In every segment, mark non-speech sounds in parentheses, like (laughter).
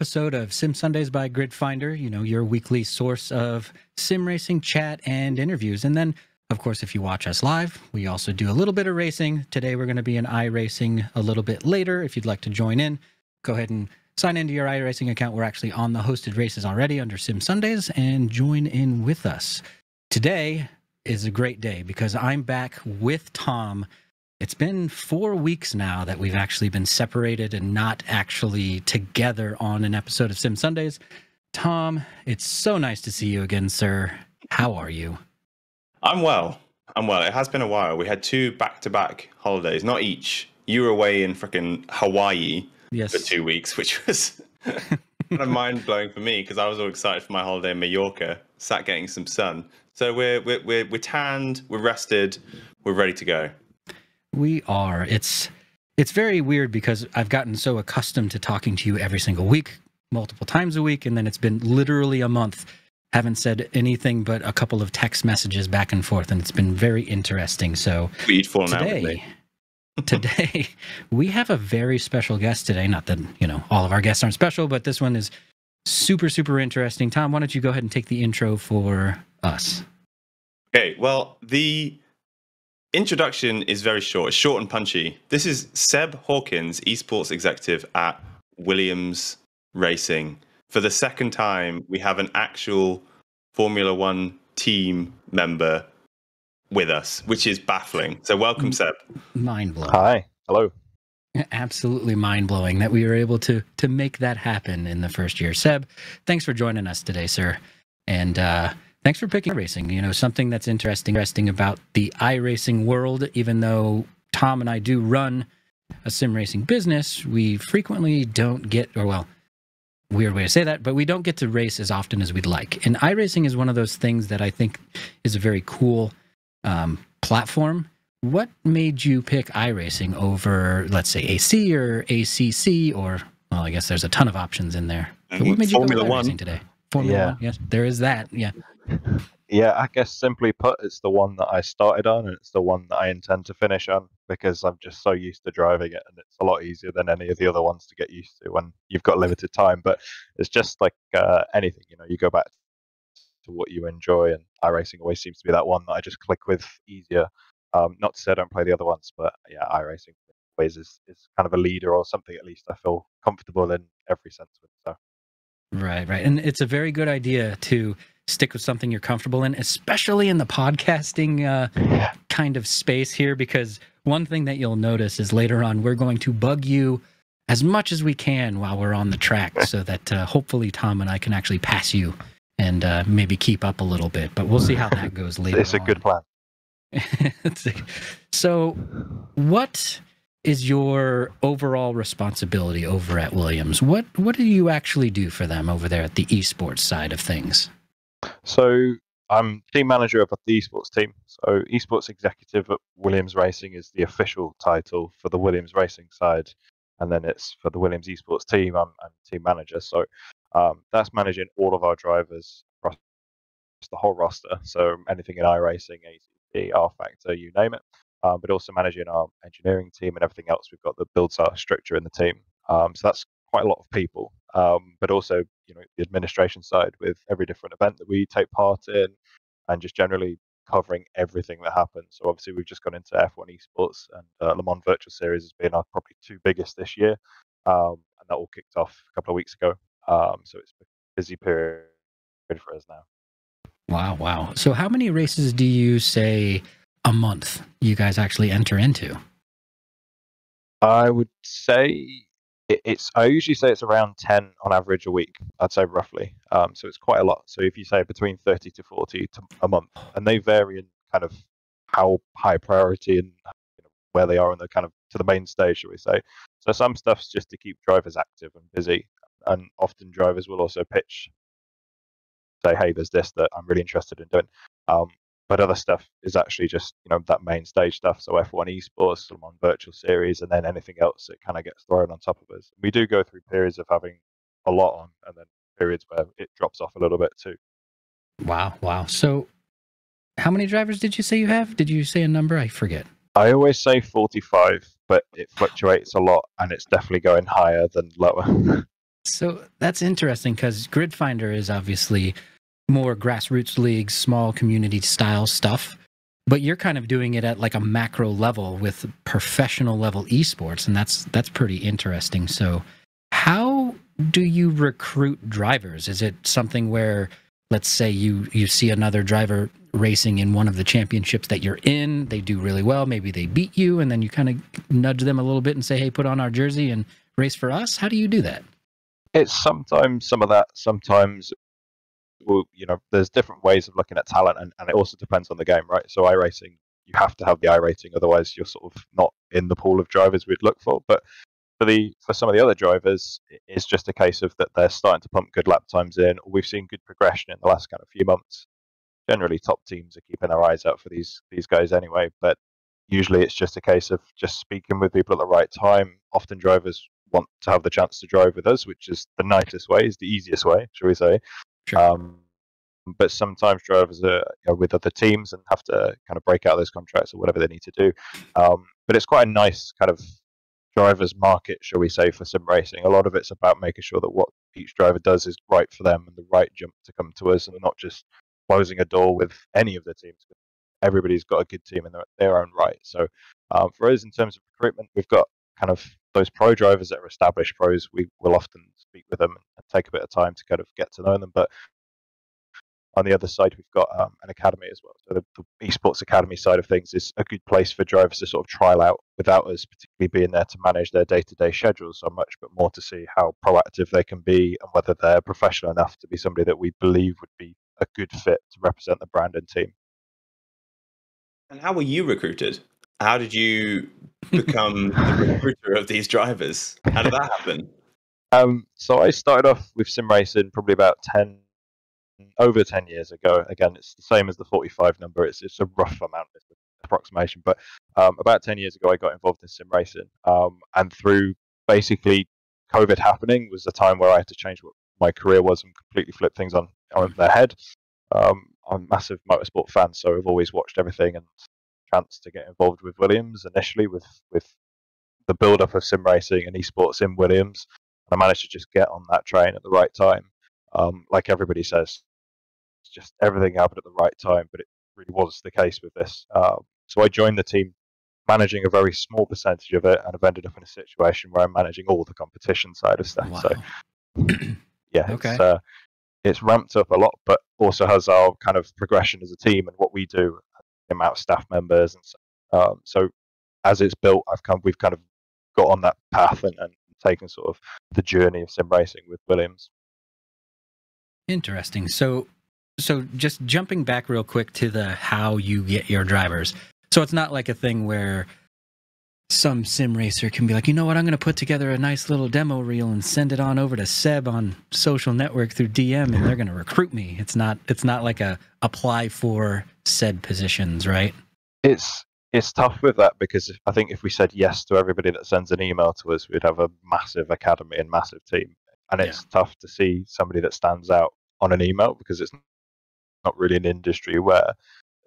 episode of Sim Sundays by Grid Finder, you know, your weekly source of sim racing chat and interviews. And then, of course, if you watch us live, we also do a little bit of racing. Today, we're going to be in iRacing a little bit later. If you'd like to join in, go ahead and sign into your iRacing account. We're actually on the hosted races already under Sim Sundays and join in with us. Today is a great day because I'm back with Tom it's been four weeks now that we've actually been separated and not actually together on an episode of Sim Sundays. Tom, it's so nice to see you again, sir. How are you? I'm well. I'm well. It has been a while. We had two back to back holidays, not each. You were away in freaking Hawaii yes. for two weeks, which was (laughs) kind of mind blowing for me because I was all excited for my holiday in Mallorca, sat getting some sun. So we're, we're, we're, we're tanned, we're rested, we're ready to go. We are. It's it's very weird because I've gotten so accustomed to talking to you every single week, multiple times a week, and then it's been literally a month. Haven't said anything but a couple of text messages back and forth, and it's been very interesting. So we eat full today, (laughs) (laughs) today we have a very special guest today. Not that you know all of our guests aren't special, but this one is super super interesting. Tom, why don't you go ahead and take the intro for us? Okay. Well, the introduction is very short. It's short and punchy. This is Seb Hawkins, esports executive at Williams Racing. For the second time, we have an actual Formula One team member with us, which is baffling. So, welcome, Seb. Mind blowing. Hi. Hello. (laughs) Absolutely mind blowing that we were able to to make that happen in the first year. Seb, thanks for joining us today, sir. And uh, Thanks for picking racing. You know, something that's interesting, interesting about the iRacing world, even though Tom and I do run a sim racing business, we frequently don't get, or well, weird way to say that, but we don't get to race as often as we'd like. And iRacing is one of those things that I think is a very cool um, platform. What made you pick iRacing over, let's say, AC or ACC, or well, I guess there's a ton of options in there. But what made Formula you go with One today? Formula yeah. One, yes, there is that. Yeah. Yeah, I guess simply put, it's the one that I started on, and it's the one that I intend to finish on because I'm just so used to driving it, and it's a lot easier than any of the other ones to get used to when you've got limited time. But it's just like uh, anything, you know, you go back to what you enjoy, and iRacing always seems to be that one that I just click with easier. Um, not to say I don't play the other ones, but yeah, iRacing always is, is kind of a leader or something at least I feel comfortable in every sense with. So. Right, right. And it's a very good idea to stick with something you're comfortable in, especially in the podcasting uh, kind of space here, because one thing that you'll notice is later on, we're going to bug you as much as we can while we're on the track so that uh, hopefully Tom and I can actually pass you and uh, maybe keep up a little bit. But we'll see how that goes later. It's a on. good plan. (laughs) so, what is your overall responsibility over at Williams? What what do you actually do for them over there at the esports side of things? So I'm team manager of the esports team. So esports executive at Williams Racing is the official title for the Williams Racing side, and then it's for the Williams esports team. I'm, I'm team manager. So um, that's managing all of our drivers across the whole roster. So anything in iRacing, ACC, rFactor, you name it um, but also managing our engineering team and everything else we've got that builds our structure in the team. Um, so that's quite a lot of people, um, but also you know the administration side with every different event that we take part in, and just generally covering everything that happens. So obviously we've just gone into F1 esports and uh, Le Mans Virtual Series has been our probably two biggest this year, um, and that all kicked off a couple of weeks ago. Um, so it's a busy period for us now. Wow, wow. So how many races do you say? a month you guys actually enter into? I would say it's. I usually say it's around ten on average a week. I'd say roughly. Um, so it's quite a lot. So if you say between thirty to forty to a month, and they vary in kind of how high priority and you know, where they are in the kind of to the main stage, shall we say? So some stuff's just to keep drivers active and busy, and often drivers will also pitch, say, "Hey, there's this that I'm really interested in doing." Um, but other stuff is actually just you know that main stage stuff. So F1 esports, some on virtual series, and then anything else that kind of gets thrown on top of us. We do go through periods of having a lot on, and then periods where it drops off a little bit too. Wow, wow. So, how many drivers did you say you have? Did you say a number? I forget. I always say 45, but it fluctuates a lot, and it's definitely going higher than lower. (laughs) So that's interesting because Grid Finder is obviously more grassroots leagues, small community style stuff. But you're kind of doing it at like a macro level with professional level esports, and that's that's pretty interesting. So, how do you recruit drivers? Is it something where, let's say you you see another driver racing in one of the championships that you're in, they do really well, maybe they beat you, and then you kind of nudge them a little bit and say, "Hey, put on our jersey and race for us." How do you do that? It's sometimes some of that. Sometimes well, you know, there's different ways of looking at talent, and, and it also depends on the game, right? So iRacing, you have to have the iRating, otherwise you're sort of not in the pool of drivers we'd look for. But for the for some of the other drivers, it's just a case of that they're starting to pump good lap times in. We've seen good progression in the last kind of few months. Generally, top teams are keeping their eyes out for these these guys anyway. But usually, it's just a case of just speaking with people at the right time. Often, drivers want to have the chance to drive with us, which is the nicest way, is the easiest way, shall we say? Sure. Um, but sometimes drivers are you know, with other teams and have to kind of break out those contracts or whatever they need to do. Um, but it's quite a nice kind of drivers market, shall we say, for sim racing. A lot of it's about making sure that what each driver does is right for them and the right jump to come to us, and not just closing a door with any of the teams. Everybody's got a good team in their, their own right. So um, for us, in terms of recruitment, we've got kind of those pro drivers that are established pros. We will often speak with them and take a bit of time to kind of get to know them. But on the other side, we've got um, an academy as well. So the, the, esports academy side of things is a good place for drivers to sort of trial out without us particularly being there to manage their day-to-day schedules so much, but more to see how proactive they can be and whether they're professional enough to be somebody that we believe would be a good fit to represent the brand and team. And how were you recruited? How did you become the recruiter of these drivers? How did that happen? Um, so I started off with sim racing probably about 10, over 10 years ago. Again, it's the same as the 45 number. It's, it's a rough amount, an approximation. But um, about 10 years ago, I got involved in sim racing. Um, and through basically COVID happening was the time where I had to change what my career was and completely flip things on, on their head. Um, I'm a massive motorsport fan, so I've always watched everything and chance to get involved with Williams initially with, with the build up of sim racing and esports in Williams. And I managed to just get on that train at the right time. Um, like everybody says, it's just everything happened at the right time, but it really was the case with this. Um, so I joined the team managing a very small percentage of it, and I've ended up in a situation where I'm managing all the competition side of stuff. Wow. So (clears throat) yeah, Okay. it's, uh, it's ramped up a lot, but also has our kind of progression as a team and what we do, amount of staff members, and so, um, so as it's built, I've come, we've kind of got on that path and, and taken sort of the journey of sim racing with Williams. Interesting. So, so just jumping back real quick to the how you get your drivers. So it's not like a thing where some sim racer can be like, you know what, I'm going to put together a nice little demo reel and send it on over to Seb on social network through DM, and they're going to recruit me. It's not. It's not like a apply for said positions, right? It's it's tough with that because I think if we said yes to everybody that sends an email to us, we'd have a massive academy and massive team, and it's tough to see somebody that stands out on an email because it's not really an industry where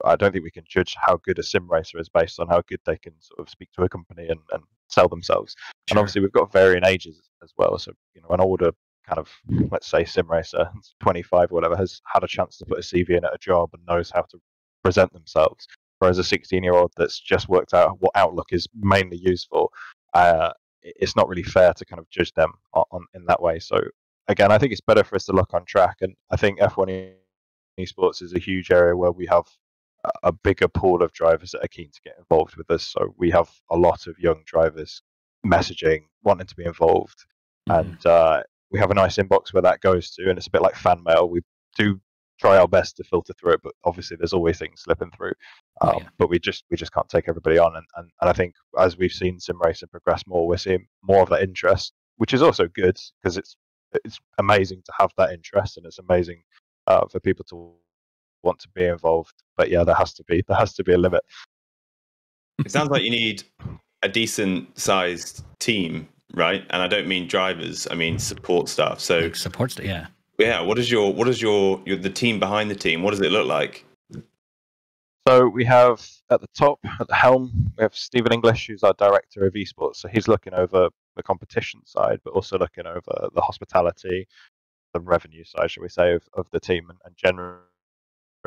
I don't think we can judge how good a sim racer is based on how good they can sort of speak to a company and, and sell themselves. And obviously, we've got varying ages as well. So, you know, an older kind of, let's say, sim racer, (laughs) 25 or whatever, has had a chance to put a CV in at a job and knows how to present themselves. Whereas a 16 year old that's just worked out what Outlook is mainly used for, uh, it's not really fair to kind of judge them on, on in that way. So, again, I think it's better for us to look on track. And I think F1 esports is a huge area where we have a- bigger pool of drivers that are keen to get involved with us. So we have a lot of young drivers messaging, wanting to be involved, Mhm. and uh, we have a nice inbox where that goes to, and it's a bit like fan mail. We do try our best to filter through it, but obviously there's always things slipping through. Oh, Um, yeah. But we just we just can't take everybody on, and, and, and I think as we've seen sim racing progress more, we're seeing more of that interest, which is also good because it's it's amazing to have that interest, and it's amazing uh, for people to want to be involved. But yeah, there has to be (laughs) there has to be a limit. It sounds like you need a decent sized team, right? And I don't mean drivers, I mean support staff. So Like supports. Yeah. yeah, what is your what is your, your the team behind the team? What does it look like? So we have at the top, at the helm, we have Stephen English, who's our director of esports. So he's looking over the competition side, but also looking over the hospitality, the revenue side, shall we say, of, of the team, and, and generally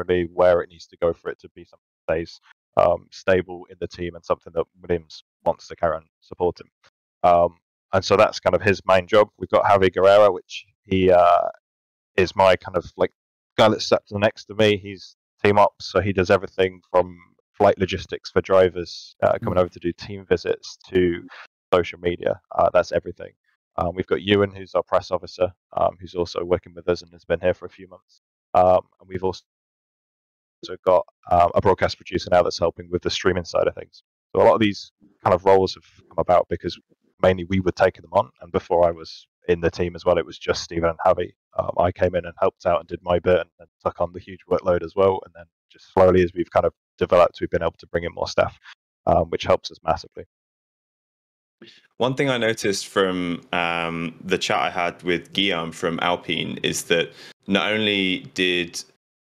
where it needs to go for it to be something that stays um, stable in the team and something that Williams wants to carry on supporting. Um, and so that's kind of his main job. We've got Javi Guerrera, which he uh, is my kind of like guy that sits next to me. He's team ops, so he does everything from flight logistics for drivers uh, coming mm. over to do team visits to social media. Uh, that's everything. Um, we've got Ewan, who's our press officer, um, who's also working with us and has been here for a few months. Um, and we've also got um, a broadcast producer now that's helping with the streaming side of things. So a lot of these kind of roles have come about because mainly we were taking them on, and before I was in the team as well, it was just Stephen and Javi. Um, I came in and helped out and did my bit and, and, took on the huge workload as well. And then just slowly, as we've kind of developed, we've been able to bring in more staff, um, which helps us massively. One thing I noticed from um, the chat I had with Guillaume from Alpine is that not only did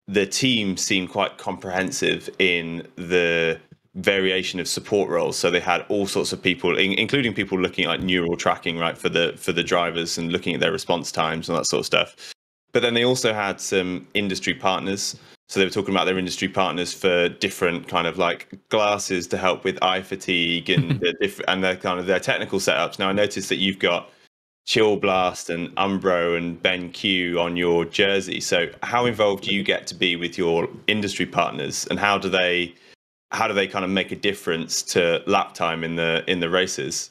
the team seemed quite comprehensive in the variation of support roles. So they had all sorts of people, in, including people looking at neural tracking, right, for the for the drivers and looking at their response times and that sort of stuff. But then they also had some industry partners. So they were talking about their industry partners for different kind of like glasses to help with eye fatigue and (laughs) the different and their kind of their technical setups. Now I noticed that you've got Chillblast and Umbro and BenQ on your jersey. So how involved do you get to be with your industry partners and how do they how do they kind of make a difference to lap time in the in the races?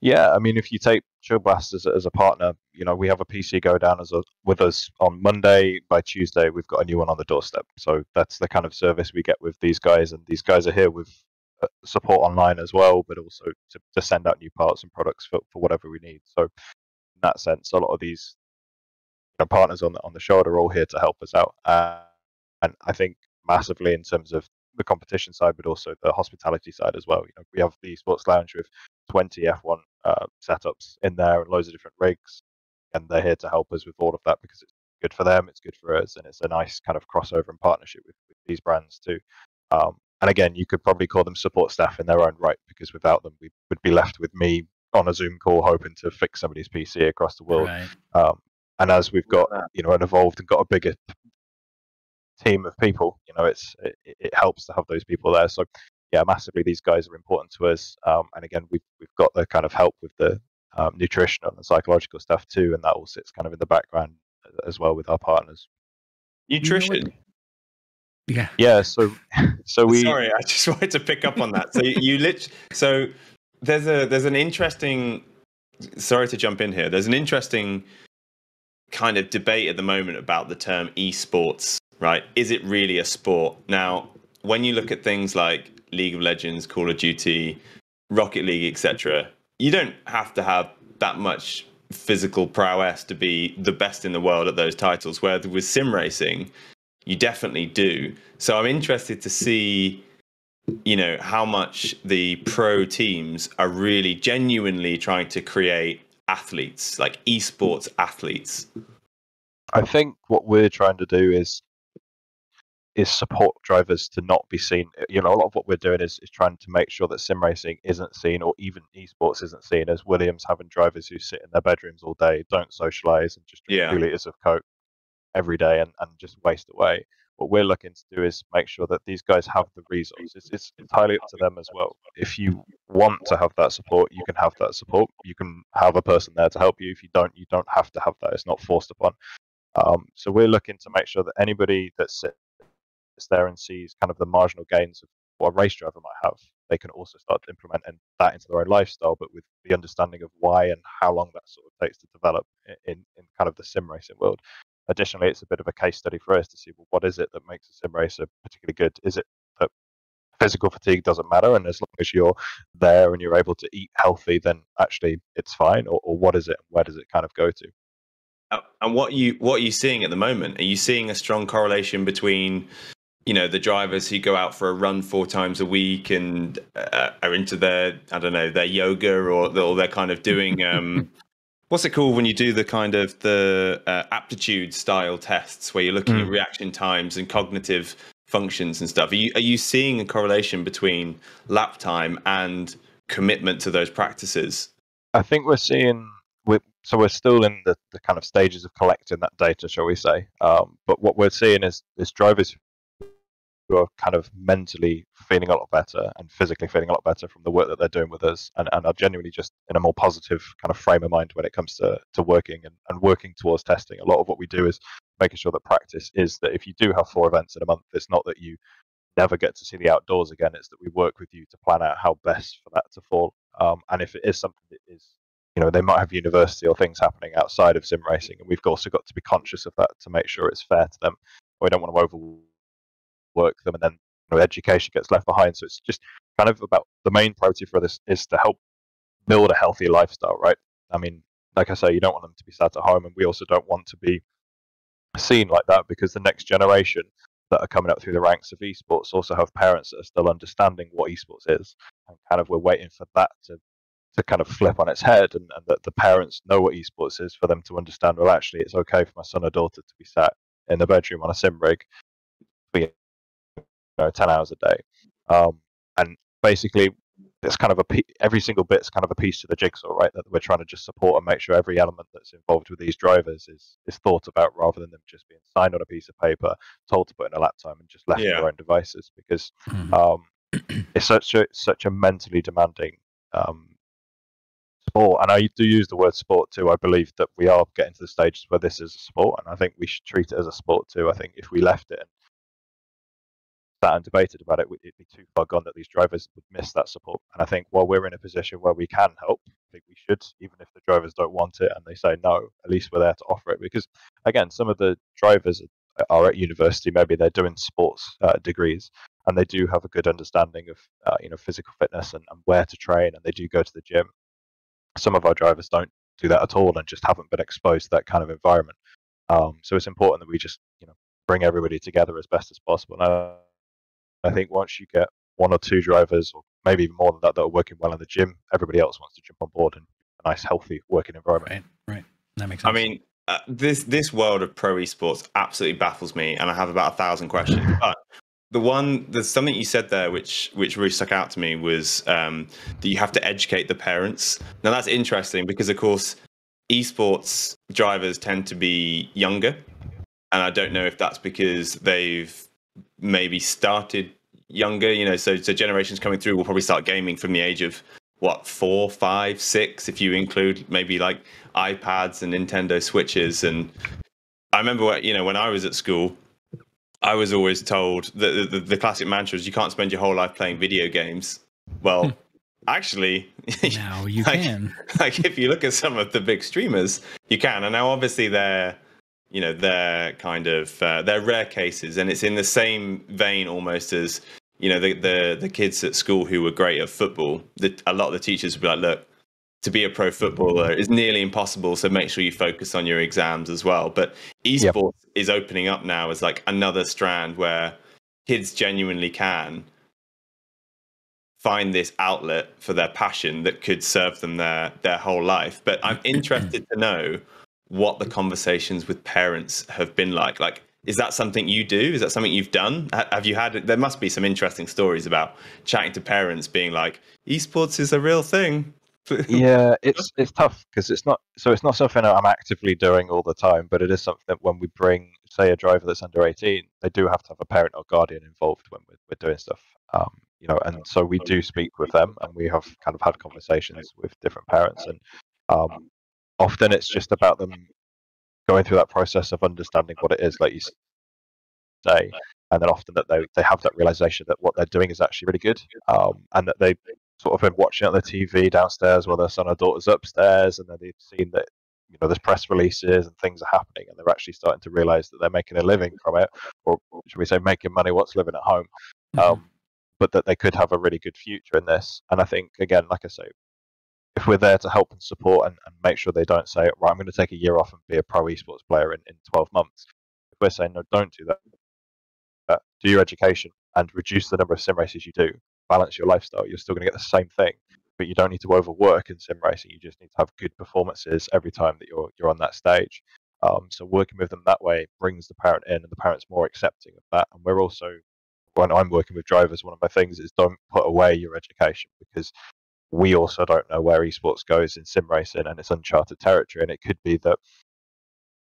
Yeah, I mean, if you take Chillblast as, as a partner, you know, we have a PC go down as a, with us on Monday. By Tuesday, we've got a new one on the doorstep. So that's the kind of service we get with these guys, and these guys are here with support online as well, but also to, to send out new parts and products for, for whatever we need. So in that sense, a lot of these you know, partners on the on the show are all here to help us out, uh, and I think massively in terms of the competition side, but also the hospitality side as well. You know, we have the sports lounge with 20 F1 uh, setups in there and loads of different rigs, and they're here to help us with all of that because it's good for them, it's good for us, and it's a nice kind of crossover and partnership with, with these brands too. Um, and again, you could probably call them support staff in their own right because without them, we would be left with me on a Zoom call hoping to fix somebody's PC across the world. Right. Um, and as we've got, you know, and evolved and got a bigger team of people. You know, it's it, it, helps to have those people there. So yeah, massively, these guys are important to us. Um, and again, we've we've got the kind of help with the um, nutritional and psychological stuff too, and that all sits kind of in the background as well with our partners. Nutrition. Yeah. Yeah. So, so we. Sorry, I just (laughs) wanted to pick up on that. So you lit. So there's a there's an interesting. Sorry to jump in here. There's an interesting kind of debate at the moment about the term esports right? Is it really a sport? Now, when you look at things like League of Legends, Call of Duty, Rocket League, etc., you don't have to have that much physical prowess to be the best in the world at those titles. Where with sim racing, you definitely do. So I'm interested to see, you know, how much the pro teams are really genuinely trying to create athletes, like esports athletes. I think what we're trying to do is is support drivers to not be seen. You know, a lot of what we're doing is, is trying to make sure that sim racing isn't seen, or even esports isn't seen as Williams having drivers who sit in their bedrooms all day, don't socialize, and just drink yeah. two liters of coke every day and, and just waste away. What we're looking to do is make sure that these guys have the resources. It's, it's entirely up to them as well. If you want to have that support, you can have that support. You can have a person there to help you. If you don't, you don't have to have that. It's not forced upon. Um, so we're looking to make sure that anybody that sits there and sees kind of the marginal gains of what a race driver might have, they can also start to implement that into their own lifestyle, but with the understanding of why and how long that sort of takes to develop in, in kind of the sim racing world. Additionally, it's a bit of a case study for us to see well, what is it that makes a sim racer particularly good? Is it that physical fatigue doesn't matter, and as long as you're there and you're able to eat healthy, then actually it's fine, or, or what is it? Where does it kind of go to? Uh, and what you what are you seeing at the moment? Are you seeing a strong correlation between you know the drivers who go out for a run four times a week and uh, are into their I don't know their yoga or, or they're kind of doing um, (laughs) what's it called when you do the kind of the uh, aptitude style tests where you're looking mm. at reaction times and cognitive functions and stuff. Are you are you seeing a correlation between lap time and commitment to those practices? I think we're seeing we're, so we're still in the, the kind of stages of collecting that data, shall we say? Um, but what we're seeing is is drivers who are kind of mentally feeling a lot better and physically feeling a lot better from the work that they're doing with us and, and are genuinely just in a more positive kind of frame of mind when it comes to, to working and, and working towards testing. A lot of what we do is making sure that practice is that if you do have four events in a month, it's not that you never get to see the outdoors again. It's that we work with you to plan out how best for that to fall. Um, and if it is something that is, you know, they might have university or things happening outside of sim racing, and we've also got to be conscious of that to make sure it's fair to them. We don't want to overwork them, and then you know, education gets left behind. So it's just kind of about the main priority for this is to help build a healthy lifestyle, right? I mean, like I say, you don't want them to be sat at home, and we also don't want to be seen like that because the next generation that are coming up through the ranks of esports also have parents that are still understanding what esports is, and kind of we're waiting for that to to kind of flip on its head, and, and that the parents know what esports is for them to understand. Well, actually, it's okay for my son or daughter to be sat in the bedroom on a sim rig you know ten hours a day, um, and basically it's kind of a every single bit's kind of a piece to the jigsaw, right? That we're trying to just support and make sure every element that's involved with these drivers is is thought about rather than them just being signed on a piece of paper, told to put in a laptop, and just left yeah. to their own devices. Because mm-hmm. um, (clears throat) it's such a such a mentally demanding um, sport, and I do use the word sport too. I believe that we are getting to the stages where this is a sport, and I think we should treat it as a sport too. I think if we left it and sat and debated about it, it'd be too far gone that these drivers would miss that support. And I think while we're in a position where we can help, I think we should, even if the drivers don't want it and they say no, at least we're there to offer it. Because again, some of the drivers are at university, maybe they're doing sports uh, degrees, and they do have a good understanding of uh, you know physical fitness and, and where to train, and they do go to the gym. Some of our drivers don't do that at all and just haven't been exposed to that kind of environment. Um, so it's important that we just you know bring everybody together as best as possible. And think once you get one or two drivers, or maybe even more than that, that are working well in the gym, everybody else wants to jump on board and a nice, healthy working environment. Right, right. That makes sense. I mean, uh, this this world of pro esports absolutely baffles me, and I have about a thousand questions. (laughs) but the one, there's something you said there which which really stuck out to me was um, that you have to educate the parents. Now that's interesting because, of course, esports drivers tend to be younger, and I don't know if that's because they've maybe started younger. You know, so so generations coming through will probably start gaming from the age of what four, five, six, if you include maybe like iPads and Nintendo Switches. And I remember, what, you know, when I was at school, I was always told that the, the, the classic mantra is you can't spend your whole life playing video games. Well. Hmm. actually (laughs) now you like, can (laughs) like if you look at some of the big streamers you can and now obviously they're you know they're kind of uh, they're rare cases. And it's in the same vein almost as you know the the, the kids at school who were great at football. The, a lot of the teachers would be like look to be a pro footballer is nearly impossible so make sure you focus on your exams as well. But esports yep. is opening up now as like another strand where kids genuinely can find this outlet for their passion that could serve them their their whole life. But i'm (clears throat) interested to know what the conversations with parents have been like. Like, is that something you do? Is that something you've done? Have you had? There must be some interesting stories about chatting to parents, being like, "Esports is a real thing." (laughs) yeah, it's it's tough because it's not so it's not something I'm actively doing all the time, but it is something that when we bring, say, a driver that's under 18, they do have to have a parent or guardian involved when we're, we're doing stuff. Um, you know, and so we do speak with them, and we have kind of had conversations with different parents, and um, often it's just about them going through that process of understanding what it is, like you say, and then often that they they have that realization that what they're doing is actually really good, um, and that they sort of been watching on the TV downstairs while their son or daughter's upstairs, and then they've seen that you know there's press releases and things are happening, and they're actually starting to realize that they're making a living from it, or should we say, making money? What's living at home? Mm-hmm. Um, but that they could have a really good future in this. And I think, again, like I say, if we're there to help and support and, and make sure they don't say, right, I'm going to take a year off and be a pro esports player in, in 12 months. If we're saying, no, don't do that, uh, do your education and reduce the number of sim races you do, balance your lifestyle, you're still going to get the same thing. But you don't need to overwork in sim racing. You just need to have good performances every time that you're you're on that stage. Um, so working with them that way brings the parent in, and the parent's more accepting of that. And we're also, when I'm working with drivers, one of my things is don't put away your education because we also don't know where esports goes in sim racing and it's uncharted territory. And it could be that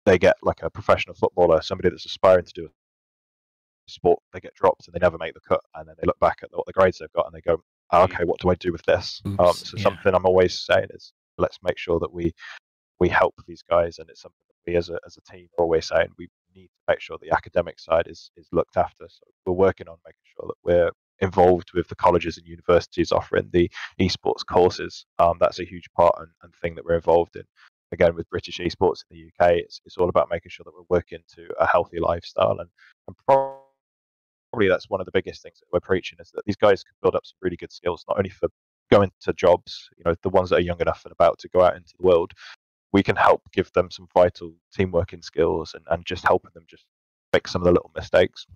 they get like a professional footballer, somebody that's aspiring to do a sport, they get dropped and they never make the cut. And then they look back at what the grades they've got and they go, oh, okay, what do I do with this? Um, so yeah. something I'm always saying is let's make sure that we we help these guys, and it's something that we as a as a team are always saying we need to make sure the academic side is is looked after. So we're working on making sure that we're involved with the colleges and universities offering the esports courses. Um, that's a huge part and, and thing that we're involved in. Again, with British esports in the UK, it's, it's all about making sure that we're working to a healthy lifestyle. And, and probably that's one of the biggest things that we're preaching is that these guys can build up some really good skills, not only for going to jobs, you know, the ones that are young enough and about to go out into the world, we can help give them some vital team working skills and, and just helping them just fix some of the little mistakes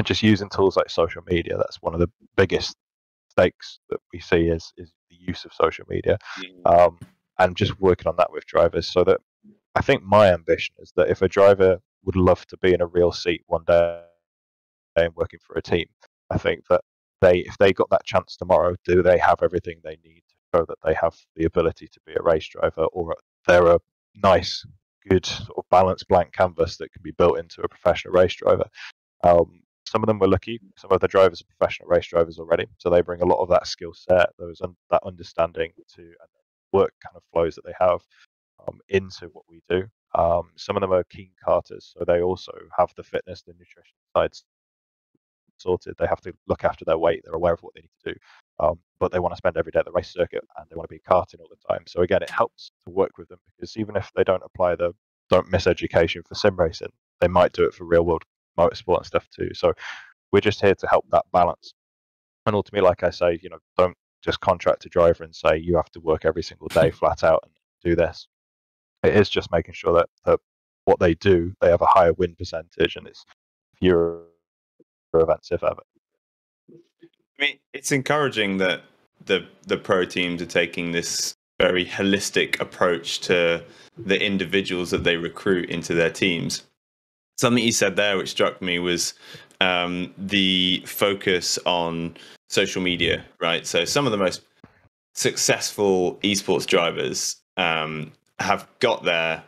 and just using tools like social media that's one of the biggest stakes that we see is, is the use of social media mm. um, and just working on that with drivers so that i think my ambition is that if a driver would love to be in a real seat one day and working for a team i think that they if they got that chance tomorrow do they have everything they need to show that they have the ability to be a race driver or they're a nice, good, sort of balanced blank canvas that can be built into a professional race driver. Um, some of them were lucky. Some of the drivers are professional race drivers already, so they bring a lot of that skill set, those un- that understanding to work kind of flows that they have um, into what we do. Um, some of them are keen karters, so they also have the fitness, the nutrition sides sorted. They have to look after their weight. They're aware of what they need to do, um, but they want to spend every day at the race circuit and they want to be karting all the time. So again, it helps to work with them because even if they don't apply the don't miss education for sim racing, they might do it for real world motorsport and stuff too. So we're just here to help that balance. And ultimately, like I say, you know, don't just contract a driver and say you have to work every single day (laughs) flat out and do this. It is just making sure that, that what they do, they have a higher win percentage and it's fewer events, if ever. I mean, it's encouraging that the the pro teams are taking this very holistic approach to the individuals that they recruit into their teams. Something you said there, which struck me, was um, the focus on social media. Right, so some of the most successful esports drivers um, have got there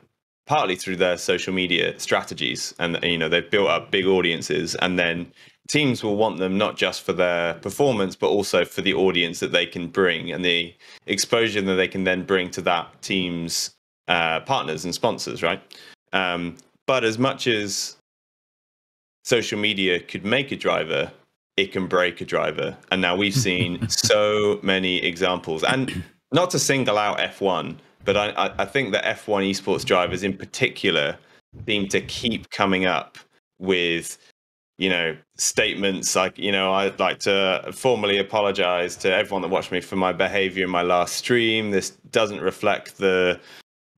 partly through their social media strategies and you know they've built up big audiences and then teams will want them not just for their performance, but also for the audience that they can bring and the exposure that they can then bring to that team's uh, partners and sponsors, right? Um, but as much as social media could make a driver, it can break a driver. And now we've (laughs) seen so many examples. And not to single out F1, but I, I think that F1 esports drivers in particular seem to keep coming up with you know, statements like, you know, I'd like to formally apologize to everyone that watched me for my behavior in my last stream. This doesn't reflect the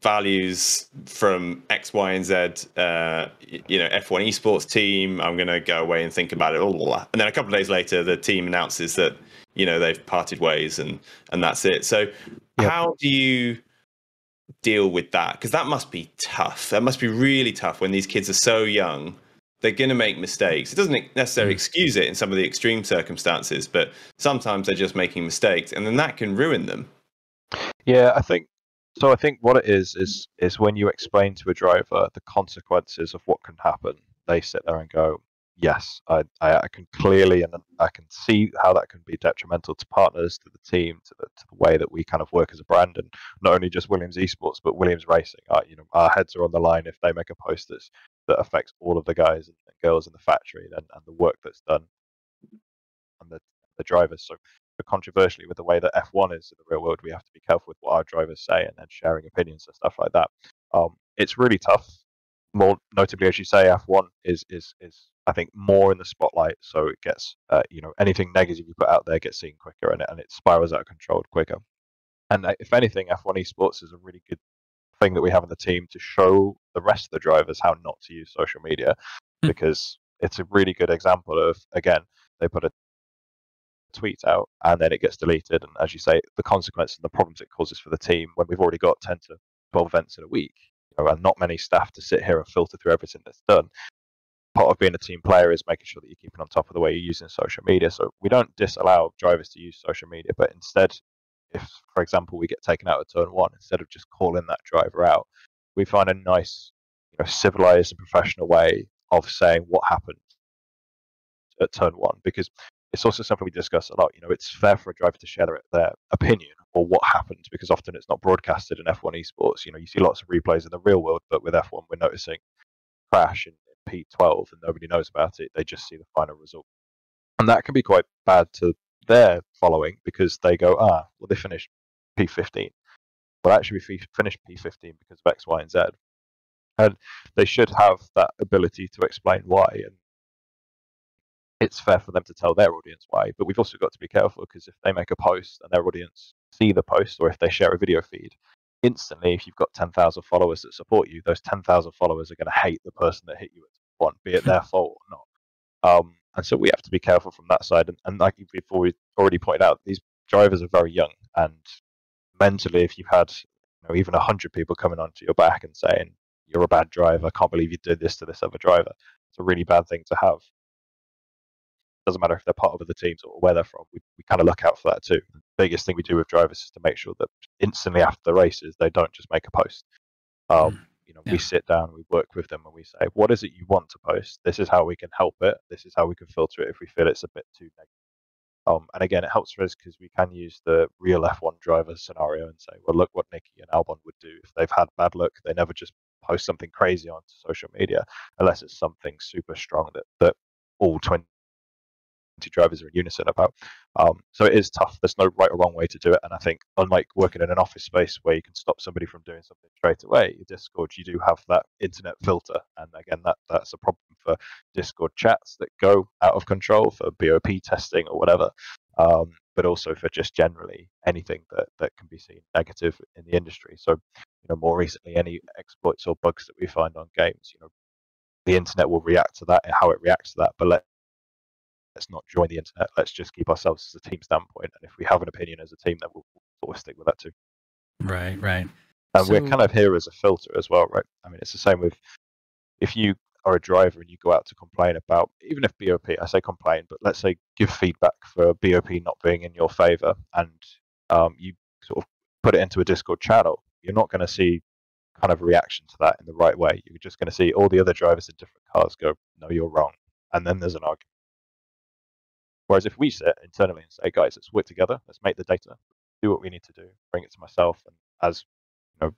values from X, Y, and Z, uh, you know, F1 esports team. I'm going to go away and think about it. Blah, blah, blah. And then a couple of days later, the team announces that, you know, they've parted ways and, and that's it. So yep. how do you deal with that? Because that must be tough. That must be really tough when these kids are so young they're going to make mistakes. It doesn't necessarily mm. excuse it in some of the extreme circumstances, but sometimes they're just making mistakes, and then that can ruin them. Yeah, I think so. I think what it is is is when you explain to a driver the consequences of what can happen, they sit there and go, "Yes, I, I, I can clearly and I can see how that can be detrimental to partners, to the team, to the, to the way that we kind of work as a brand, and not only just Williams Esports, but Williams Racing. Our, you know, our heads are on the line if they make a post that's that affects all of the guys and girls in the factory and, and the work that's done and the, the drivers. So, controversially, with the way that F1 is in the real world, we have to be careful with what our drivers say and then sharing opinions and stuff like that. Um, it's really tough. More notably, as you say, F1 is is is I think more in the spotlight, so it gets uh, you know anything negative you put out there gets seen quicker and it, and it spirals out of control quicker. And uh, if anything, F1 esports is a really good thing that we have in the team to show the rest of the drivers how not to use social media mm. because it's a really good example of again they put a tweet out and then it gets deleted. And as you say the consequences and the problems it causes for the team when we've already got 10 to 12 events in a week you know, and not many staff to sit here and filter through everything that's done. Part of being a team player is making sure that you're keeping on top of the way you're using social media. So we don't disallow drivers to use social media but instead if, for example, we get taken out of turn one, instead of just calling that driver out, we find a nice, you know, civilized and professional way of saying what happened at turn one. Because it's also something we discuss a lot. You know, it's fair for a driver to share their, their opinion or what happened because often it's not broadcasted in F1 esports. You know, you see lots of replays in the real world, but with F1, we're noticing crash in, in P12 and nobody knows about it. They just see the final result. And that can be quite bad to their following because they go, ah, well, they finished P15. Well, actually, we finished P15 because of X, Y, and Z. And they should have that ability to explain why. And it's fair for them to tell their audience why. But we've also got to be careful because if they make a post and their audience see the post, or if they share a video feed, instantly, if you've got 10,000 followers that support you, those 10,000 followers are going to hate the person that hit you at one, be it their (laughs) fault or not. Um, and so we have to be careful from that side. And, and like before we already pointed out, these drivers are very young, and mentally, if you've had you know, even 100 people coming onto your back and saying, you're a bad driver, I can't believe you did this to this other driver, it's a really bad thing to have doesn't matter if they're part of other teams or where they're from. We, we kind of look out for that too. The biggest thing we do with drivers is to make sure that instantly after the races they don't just make a post. Um, mm. you know, yeah. we sit down, we work with them, and we say, "What is it you want to post? This is how we can help it. This is how we can filter it if we feel it's a bit too negative." Um, and again, it helps for us because we can use the real F1 driver scenario and say, "Well, look what Nicky and Albon would do if they've had bad luck. They never just post something crazy onto social media unless it's something super strong that that all 20 drivers are in unison about. Um, so it is tough. There's no right or wrong way to do it. And I think, unlike working in an office space where you can stop somebody from doing something straight away, Discord, you do have that internet filter. And again, that that's a problem for Discord chats that go out of control for BOP testing or whatever. Um, but also for just generally anything that, that can be seen negative in the industry. So, you know, more recently, any exploits or bugs that we find on games, you know, the internet will react to that and how it reacts to that. But let let's not join the internet. Let's just keep ourselves as a team standpoint. And if we have an opinion as a team, then we'll, we'll sort of stick with that too. Right, right. And so... we're kind of here as a filter as well, right? I mean, it's the same with if you are a driver and you go out to complain about, even if BOP, I say complain, but let's say give feedback for BOP not being in your favor and um, you sort of put it into a Discord channel, you're not going to see kind of reaction to that in the right way. You're just going to see all the other drivers in different cars go, no, you're wrong. And then there's an argument. Whereas if we sit internally and say, guys, let's work together, let's make the data, do what we need to do, bring it to myself, and as you know,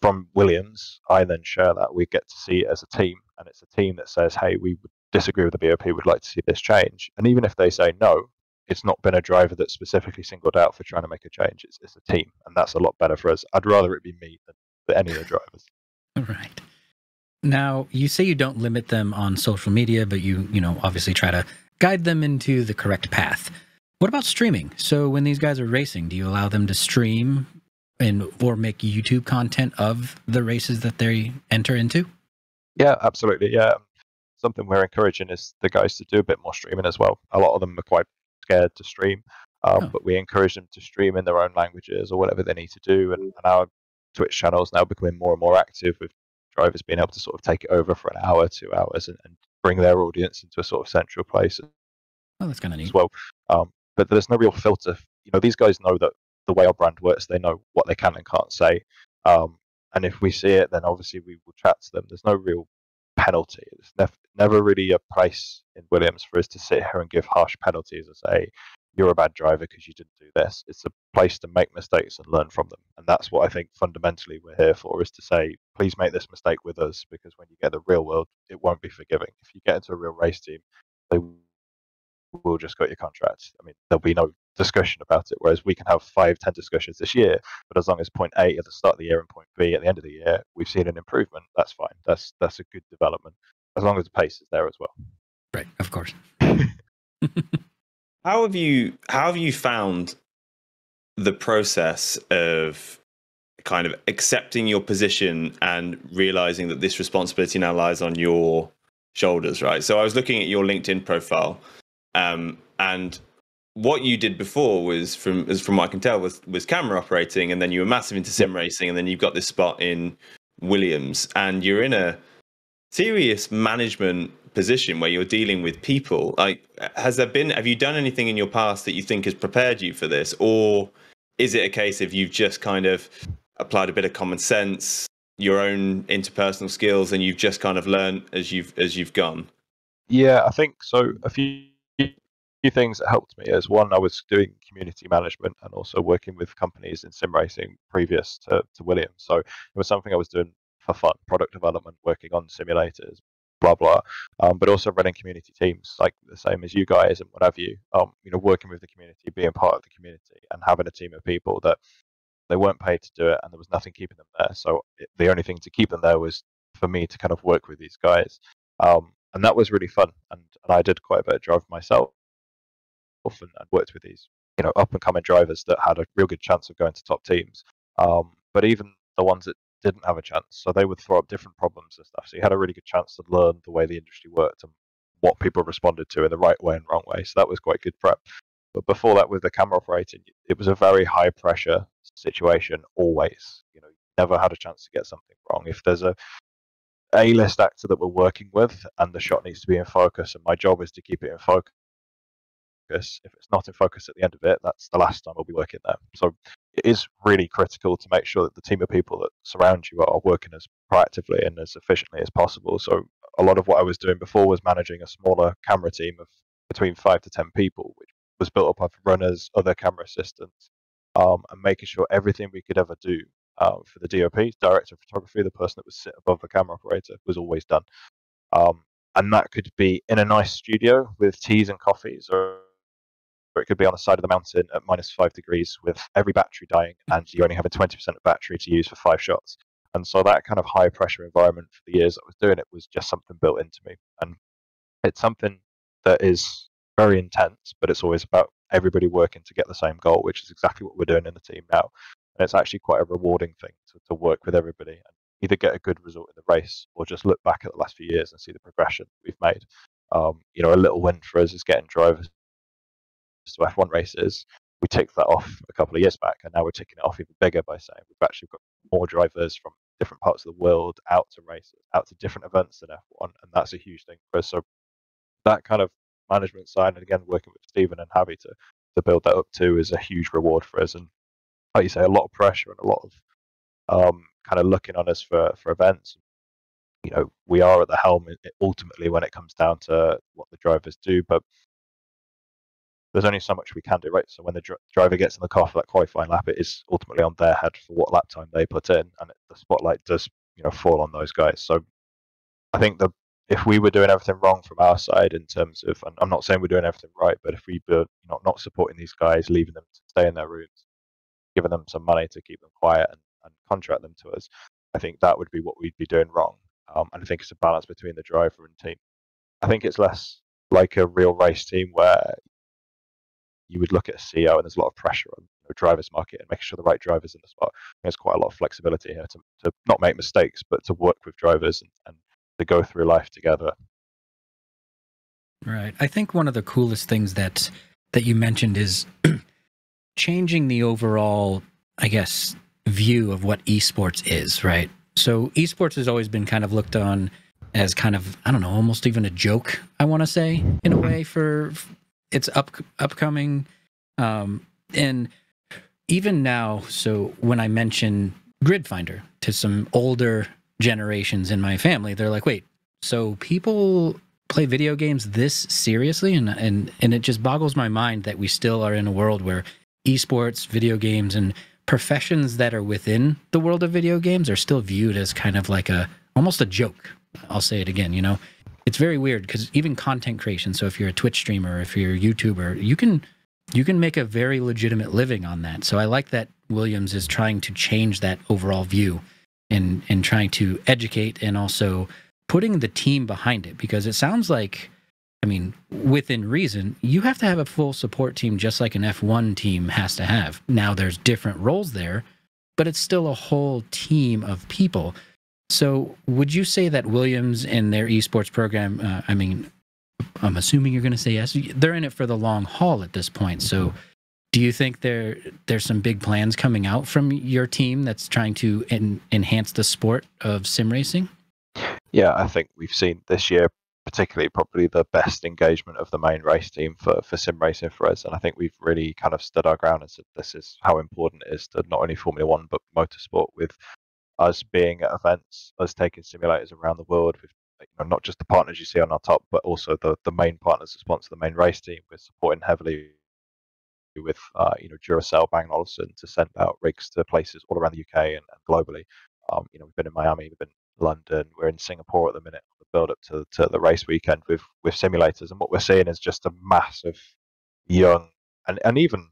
from Williams, I then share that. We get to see it as a team, and it's a team that says, hey, we disagree with the BOP, we'd like to see this change. And even if they say no, it's not been a driver that's specifically singled out for trying to make a change. It's, it's a team, and that's a lot better for us. I'd rather it be me than, than any of the drivers. (laughs) Right. Now, you say you don't limit them on social media, but you, you know, obviously try to guide them into the correct path. What about streaming? So when these guys are racing, do you allow them to stream and or make YouTube content of the races that they enter into? Yeah, absolutely. Yeah. Something we're encouraging is the guys to do a bit more streaming as well. A lot of them are quite scared to stream, um, oh. but we encourage them to stream in their own languages or whatever they need to do. And, and our Twitch channels now becoming more and more active with drivers being able to sort of take it over for an hour, two hours, and, and bring their audience into a sort of central place. Oh, that's kind of neat. As well, um, but there's no real filter. You know, these guys know that the way our brand works, they know what they can and can't say. Um, and if we see it, then obviously we will chat to them. There's no real penalty. There's never, never really a place in Williams for us to sit here and give harsh penalties and say, you're a bad driver because you didn't do this. It's a place to make mistakes and learn from them. And that's what I think fundamentally we're here for is to say, please make this mistake with us because when you get the real world, it won't be forgiving. If you get into a real race team, they will just cut your contract. I mean, there'll be no discussion about it. Whereas we can have five, ten discussions this year, but as long as point A at the start of the year and point B at the end of the year, we've seen an improvement, that's fine. That's that's a good development. As long as the pace is there as well. Right, of course. (laughs) How have you how have you found the process of kind of accepting your position and realizing that this responsibility now lies on your shoulders, right? So I was looking at your LinkedIn profile, um, and what you did before was, from as from what I can tell, was was camera operating, and then you were massive into sim racing, and then you've got this spot in Williams, and you're in a serious management position where you're dealing with people like has there been have you done anything in your past that you think has prepared you for this or is it a case of you've just kind of applied a bit of common sense, your own interpersonal skills, and you've just kind of learned as you've as you've gone? Yeah, I think so. A few few things that helped me is one, I was doing community management and also working with companies in sim racing previous to, to Williams. So it was something I was doing for fun, product development, working on simulators, blah blah. Um, but also running community teams, like the same as you guys and what have you. Um, you know, working with the community, being part of the community, and having a team of people that they weren't paid to do it, and there was nothing keeping them there. So it, the only thing to keep them there was for me to kind of work with these guys, um, and that was really fun. And, and I did quite a bit of drive myself, and, and worked with these you know up and coming drivers that had a real good chance of going to top teams. Um, but even the ones that didn't have a chance. So they would throw up different problems and stuff. So you had a really good chance to learn the way the industry worked and what people responded to in the right way and wrong way. So that was quite good prep. But before that, with the camera operating, it was a very high pressure situation always. You know, you never had a chance to get something wrong. If there's a A list actor that we're working with and the shot needs to be in focus, and my job is to keep it in focus focus. If it's not in focus at the end of it, that's the last time I'll be working there. So it is really critical to make sure that the team of people that surround you are working as proactively and as efficiently as possible. So a lot of what I was doing before was managing a smaller camera team of between five to ten people, which was built up of runners, other camera assistants, um, and making sure everything we could ever do um, for the DOP, director of photography, the person that was sit above the camera operator, was always done. Um, and that could be in a nice studio with teas and coffees, or or it could be on the side of the mountain at minus five degrees with every battery dying, and you only have a 20% of battery to use for five shots. And so that kind of high pressure environment for the years I was doing it was just something built into me. And it's something that is very intense, but it's always about everybody working to get the same goal, which is exactly what we're doing in the team now. And it's actually quite a rewarding thing to, to work with everybody and either get a good result in the race or just look back at the last few years and see the progression we've made. Um, you know, a little win for us is getting drivers to F1 races. We ticked that off a couple of years back, and now we're ticking it off even bigger by saying we've actually got more drivers from different parts of the world out to races, out to different events than F1, and that's a huge thing for us. So that kind of management side, and again working with Stephen and Javi to to build that up too, is a huge reward for us. And like you say, a lot of pressure and a lot of um, kind of looking on us for for events. You know, we are at the helm ultimately when it comes down to what the drivers do, but there's only so much we can do, right? So when the dr- driver gets in the car for that qualifying lap, it is ultimately on their head for what lap time they put in, and it, the spotlight does, you know, fall on those guys. So I think the if we were doing everything wrong from our side in terms of, and I'm not saying we're doing everything right, but if we were not not supporting these guys, leaving them to stay in their rooms, giving them some money to keep them quiet and, and contract them to us, I think that would be what we'd be doing wrong. Um, and I think it's a balance between the driver and team. I think it's less like a real race team where you would look at a CEO and there's a lot of pressure on the drivers market and making sure the right drivers in the spot. There's quite a lot of flexibility here to, to not make mistakes, but to work with drivers and, and to go through life together. Right. I think one of the coolest things that that you mentioned is (clears throat) changing the overall, I guess, view of what esports is, right? So esports has always been kind of looked on as kind of I don't know, almost even a joke, I want to say, in a mm-hmm. way for it's up upcoming, um, and even now. So when I mention Grid Finder to some older generations in my family, they're like, "Wait, so people play video games this seriously?" And and and it just boggles my mind that we still are in a world where esports, video games, and professions that are within the world of video games are still viewed as kind of like a almost a joke. I'll say it again, you know it's very weird because even content creation. So if you're a Twitch streamer, if you're a YouTuber, you can you can make a very legitimate living on that. So I like that Williams is trying to change that overall view and and trying to educate and also putting the team behind it because it sounds like I mean, within reason, you have to have a full support team just like an F1 team has to have. Now there's different roles there, but it's still a whole team of people. So, would you say that Williams and their esports program? Uh, I mean, I'm assuming you're going to say yes. They're in it for the long haul at this point. So, do you think there there's some big plans coming out from your team that's trying to en- enhance the sport of sim racing? Yeah, I think we've seen this year particularly probably the best engagement of the main race team for, for sim racing for us. And I think we've really kind of stood our ground and said this is how important it is to not only Formula One but motorsport with us being at events, us taking simulators around the world with you know, not just the partners you see on our top, but also the, the main partners that sponsor the main race team. We're supporting heavily with uh, you know Duracell, Bang Olufsen to send out rigs to places all around the UK and, and globally. Um, you know, we've been in Miami, we've been in London, we're in Singapore at the minute on the build up to, to the race weekend with with simulators, and what we're seeing is just a massive young and, and even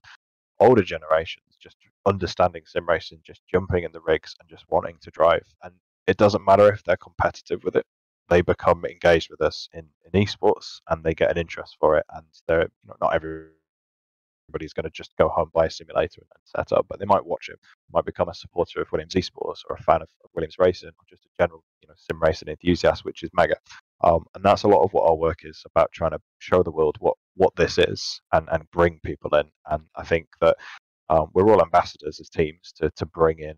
older generations just understanding sim racing, just jumping in the rigs and just wanting to drive. And it doesn't matter if they're competitive with it; they become engaged with us in, in esports and they get an interest for it. And they're you know, not everybody's going to just go home, buy a simulator, and, set up. But they might watch it, might become a supporter of Williams Esports or a fan of, of Williams Racing, or just a general you know sim racing enthusiast, which is mega. Um, and that's a lot of what our work is about, trying to show the world what what this is and and bring people in. And I think that um, we're all ambassadors as teams to to bring in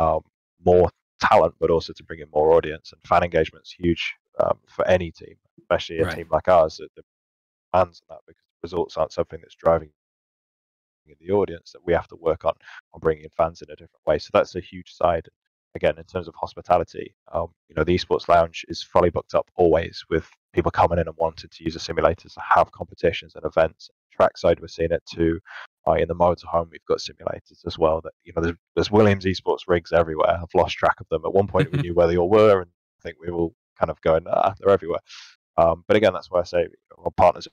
um, more talent, but also to bring in more audience. And fan engagement is huge um, for any team, especially a right. team like ours that demands that because results aren't something that's driving in the audience that we have to work on on bringing fans in a different way. So that's a huge side. Again, in terms of hospitality, um, you know, the esports lounge is fully booked up always with people coming in and wanting to use a simulator to have competitions and events. Trackside, we're seeing it too. Uh, in the motorhome, we've got simulators as well. That you know, there's, there's Williams esports rigs everywhere. I've lost track of them. At one point, we knew where they all were, and I think we were all kind of going, ah, they're everywhere. Um, but again, that's why I say our partners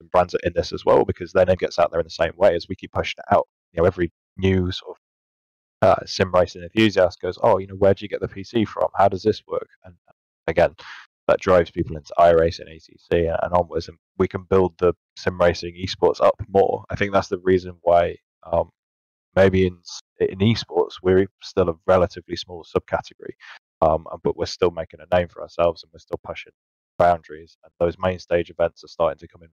and brands are in this as well because their name gets out there in the same way as we keep pushing it out. You know, every new sort of uh, sim racing enthusiast goes, "Oh, you know, where do you get the PC from? How does this work?" And again, that drives people into iRacing, and ACC and onwards, and we can build the sim racing esports up more. I think that's the reason why um, maybe in in esports we're still a relatively small subcategory, um, but we're still making a name for ourselves and we're still pushing boundaries. And those main stage events are starting to come in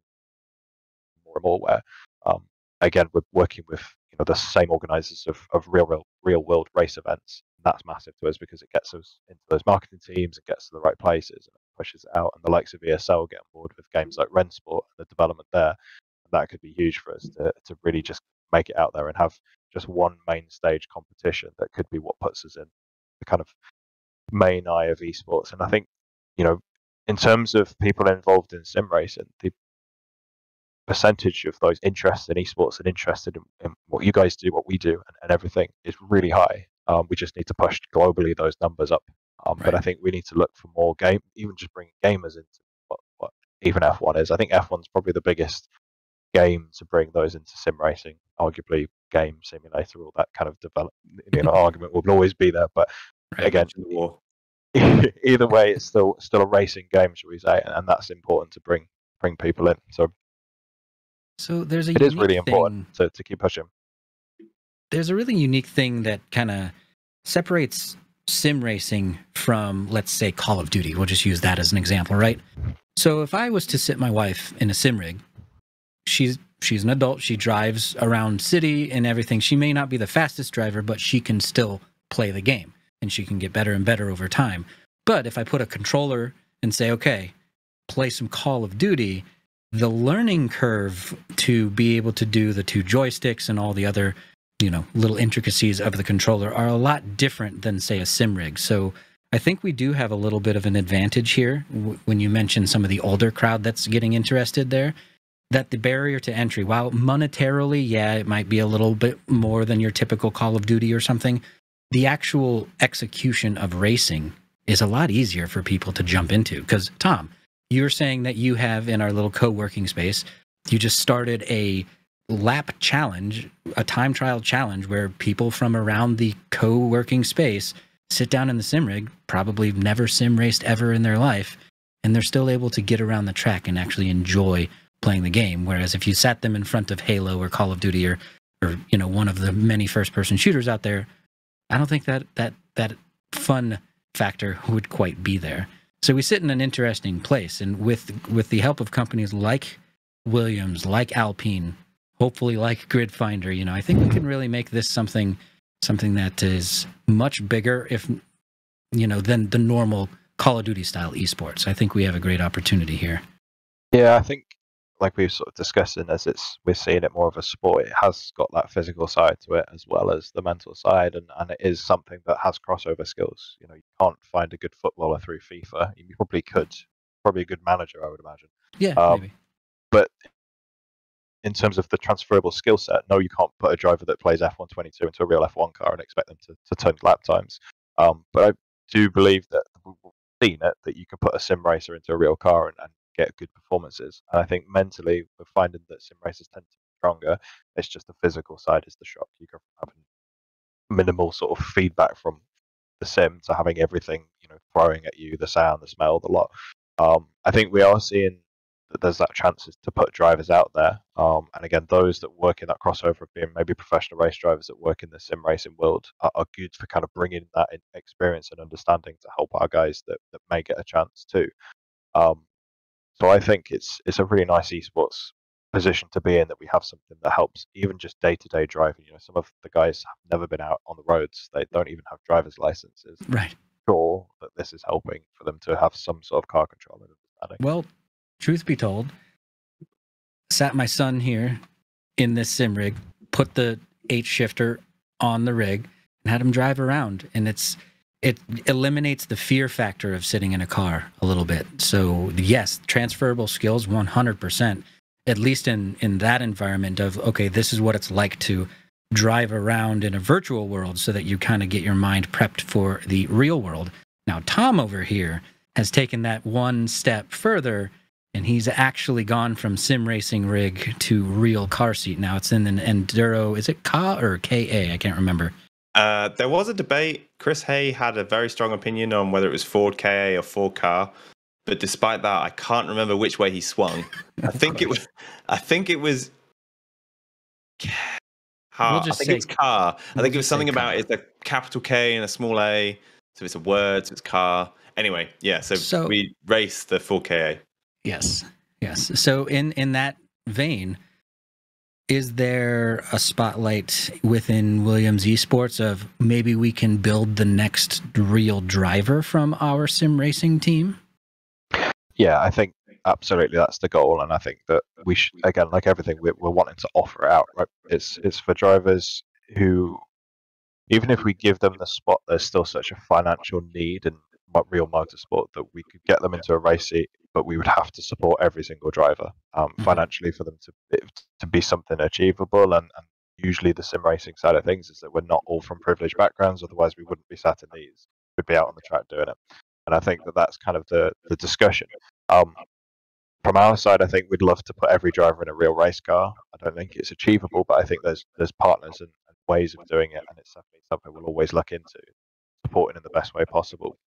more and more where um, again we're working with you know the same organizers of, of real, real real world race events And that's massive to us because it gets us into those marketing teams and gets to the right places pushes out and the likes of ESL get on board with games like Rennsport and the development there and that could be huge for us to, to really just make it out there and have just one main stage competition that could be what puts us in the kind of main eye of esports and I think you know in terms of people involved in sim racing the percentage of those interested in esports and interested in, in what you guys do, what we do, and, and everything is really high. Um, we just need to push globally those numbers up. Um, right. But I think we need to look for more game, even just bringing gamers into what, what even F1 is. I think F1 is probably the biggest game to bring those into sim racing. Arguably, game simulator, all that kind of develop, you know, (laughs) argument will always be there. But right. again, (laughs) either way, it's still still a racing game, shall we say, and that's important to bring bring people in. So so there's a it is really thing, important to, to keep pushing. There's a really unique thing that kind of separates sim racing from, let's say, Call of Duty. We'll just use that as an example, right? So if I was to sit my wife in a sim rig, she's she's an adult. She drives around city and everything. She may not be the fastest driver, but she can still play the game and she can get better and better over time. But if I put a controller and say, okay, play some Call of Duty, the learning curve to be able to do the two joysticks and all the other you know little intricacies of the controller are a lot different than say a sim rig. So i think we do have a little bit of an advantage here when you mention some of the older crowd that's getting interested there that the barrier to entry while monetarily yeah it might be a little bit more than your typical call of duty or something the actual execution of racing is a lot easier for people to jump into. Because tom you're saying that you have in our little co-working space, you just started a lap challenge, a time trial challenge where people from around the co-working space sit down in the sim rig, probably never sim raced ever in their life, and they're still able to get around the track and actually enjoy playing the game. Whereas if you sat them in front of Halo or Call of Duty or or you know one of the many first person shooters out there, I don't think that that that fun factor would quite be there. So we sit in an interesting place, and with with the help of companies like Williams, like Alpine, hopefully like Grid Finder. you know, I think we can really make this something something that is much bigger, if you know, than the normal Call of Duty style esports. I think we have a great opportunity here. Yeah, I think like we've sort of discussed, and as it's we're seeing it more of a sport, it has got that physical side to it as well as the mental side, and, and it is something that has crossover skills. You know, you can't find a good footballer through FIFA. You probably could, probably a good manager, I would imagine. Yeah, Um, maybe. But in terms of the transferable skill set, no, you can't put a driver that plays F122 into a real F1 car and expect them to, to turn lap times. Um, but I do believe that we've seen it that you can put a sim racer into a real car and, and get good performances. And I think mentally, we're finding that sim racers tend to be stronger. It's just the physical side is the shock. You can have minimal sort of feedback from the sim to having everything, you know, throwing at you, the sound, the smell, the lot. Um, I think we are seeing there's that chances to put drivers out there. Um, and again, those that work in that crossover of being maybe professional race drivers that work in the sim racing world are, are good for kind of bringing that in experience and understanding to help our guys that, that may get a chance too. Um, so I think it's it's a really nice esports position to be in that we have something that helps even just day to day driving. You know, some of the guys have never been out on the roads; they don't even have driver's licenses. Right. Sure, that this is helping for them to have some sort of car control and understanding. Well, truth be told, sat my son here in this sim rig, put the H shifter on the rig, and had him drive around. And it's it eliminates the fear factor of sitting in a car a little bit. So yes, transferable skills, one hundred percent. At least in in that environment of okay, this is what it's like to drive around in a virtual world, so that you kind of get your mind prepped for the real world. Now, Tom over here has taken that one step further and he's actually gone from sim racing rig to real car seat. Now it's in an Enduro. Is it Ka or KA? I can't remember. Uh, there was a debate. Chris Hay had a very strong opinion on whether it was Ford KA or Ford Car, but despite that, I can't remember which way he swung. I (laughs) think it was. I think it was. Car. We'll I think say- it was car. I we'll think it was something about it's a capital K and a small A. So it's a word. So it's car. Anyway, yeah. So, So- we raced the Ford KA. Yes. Yes. So in in that vein, is there a spotlight within Williams Esports of maybe we can build the next real driver from our sim racing team? yeah, I think absolutely that's the goal, and I think that we should again, like everything, we're, we're wanting to offer out. Right, it's it's for drivers who, even if we give them the spot, there's still such a financial need mo- real motorsport that we could get them into a race seat, but we would have to support every single driver um, Mhm. financially for them to be- to be something achievable. And, and usually, the sim racing side of things is that we're not all from privileged backgrounds, otherwise we wouldn't be sat in these. We'd be out on the track doing it. And I think that that's kind of the the discussion. Um, from our side, I think we'd love to put every driver in a real race car. I don't think it's achievable, but I think there's there's partners and, and ways of doing it, and it's definitely something we'll always look into, supporting in the best way possible.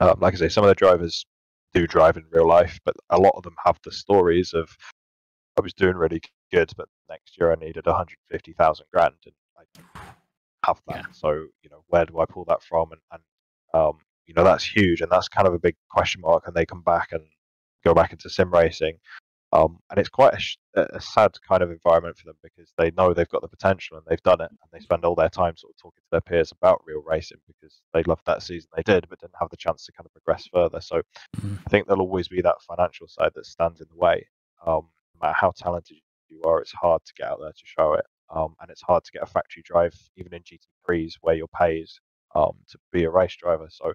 Um, like I say, some of the drivers do drive in real life, but a lot of them have the stories of I was doing really good, but next year I needed 150,000 grand, and I have that. Yeah. So you know, where do I pull that from? And, and um, you know, that's huge, and that's kind of a big question mark. And they come back and go back into sim racing. Um, and it's quite a, a sad kind of environment for them because they know they've got the potential and they've done it, and they spend all their time sort of talking to their peers about real racing because they loved that season they did, but didn't have the chance to kind of progress further. So Mhm. I think there'll always be that financial side that stands in the way. Um, no matter how talented you are, it's hard to get out there to show it, um, and it's hard to get a factory drive even in GT3s where you're paid um, to be a race driver. So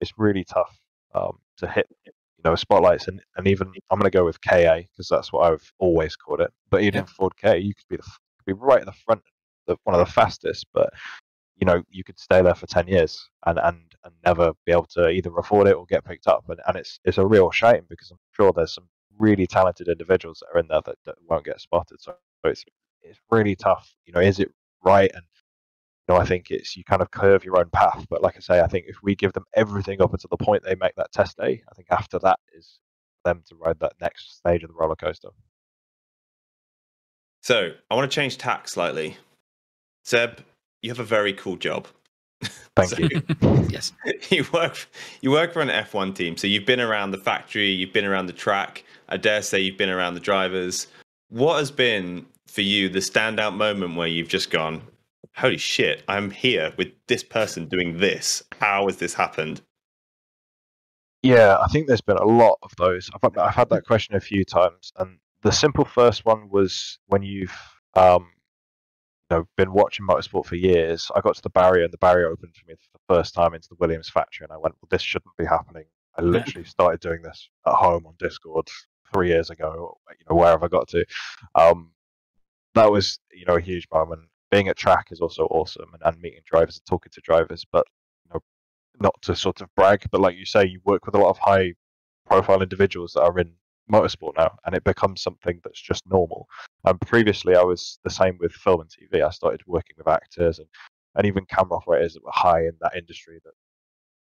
it's really tough um, to hit know spotlights and, and even I'm going to go with KA because that's what I've always called it. But even Yeah. in Ford K, you could be the f- be right at the front, the, one of the fastest, but you know you could stay there for 10 years and and and never be able to either afford it or get picked up and, and it's it's a real shame because i'm sure there's some really talented individuals that are in there that, that won't get spotted so it's it's really tough you know is it right and you know i think it's you kind of curve your own path but like i say i think if we give them everything up until the point they make that test day i think after that is them to ride that next stage of the roller coaster So I want to change tack slightly. Seb, you have a very cool job. thank So- you (laughs) Yes. (laughs) you work you work for an F1 team, so you've been around the factory, you've been around the track. I dare say you've been around the drivers. What has been for you the standout moment where you've just gone, "Holy shit! I'm here with this person doing this. How has this happened?" Yeah, I think there's been a lot of those. I've had, I've had that question a few times, and the simple first one was when you've um, you know been watching motorsport for years. I got to the barrier, and the barrier opened for me for the first time into the Williams factory, and I went, "Well, this shouldn't be happening." I (laughs) literally started doing this at home on Discord three years ago. You know, where have I got to? Um, that was you know a huge moment. Being at track is also awesome, and, and meeting drivers and talking to drivers. But you know, not to sort of brag, but like you say, you work with a lot of high profile individuals that are in motorsport now, and it becomes something that's just normal. And previously, I was the same with film and TV. I started working with actors and, and even camera operators that were high in that industry that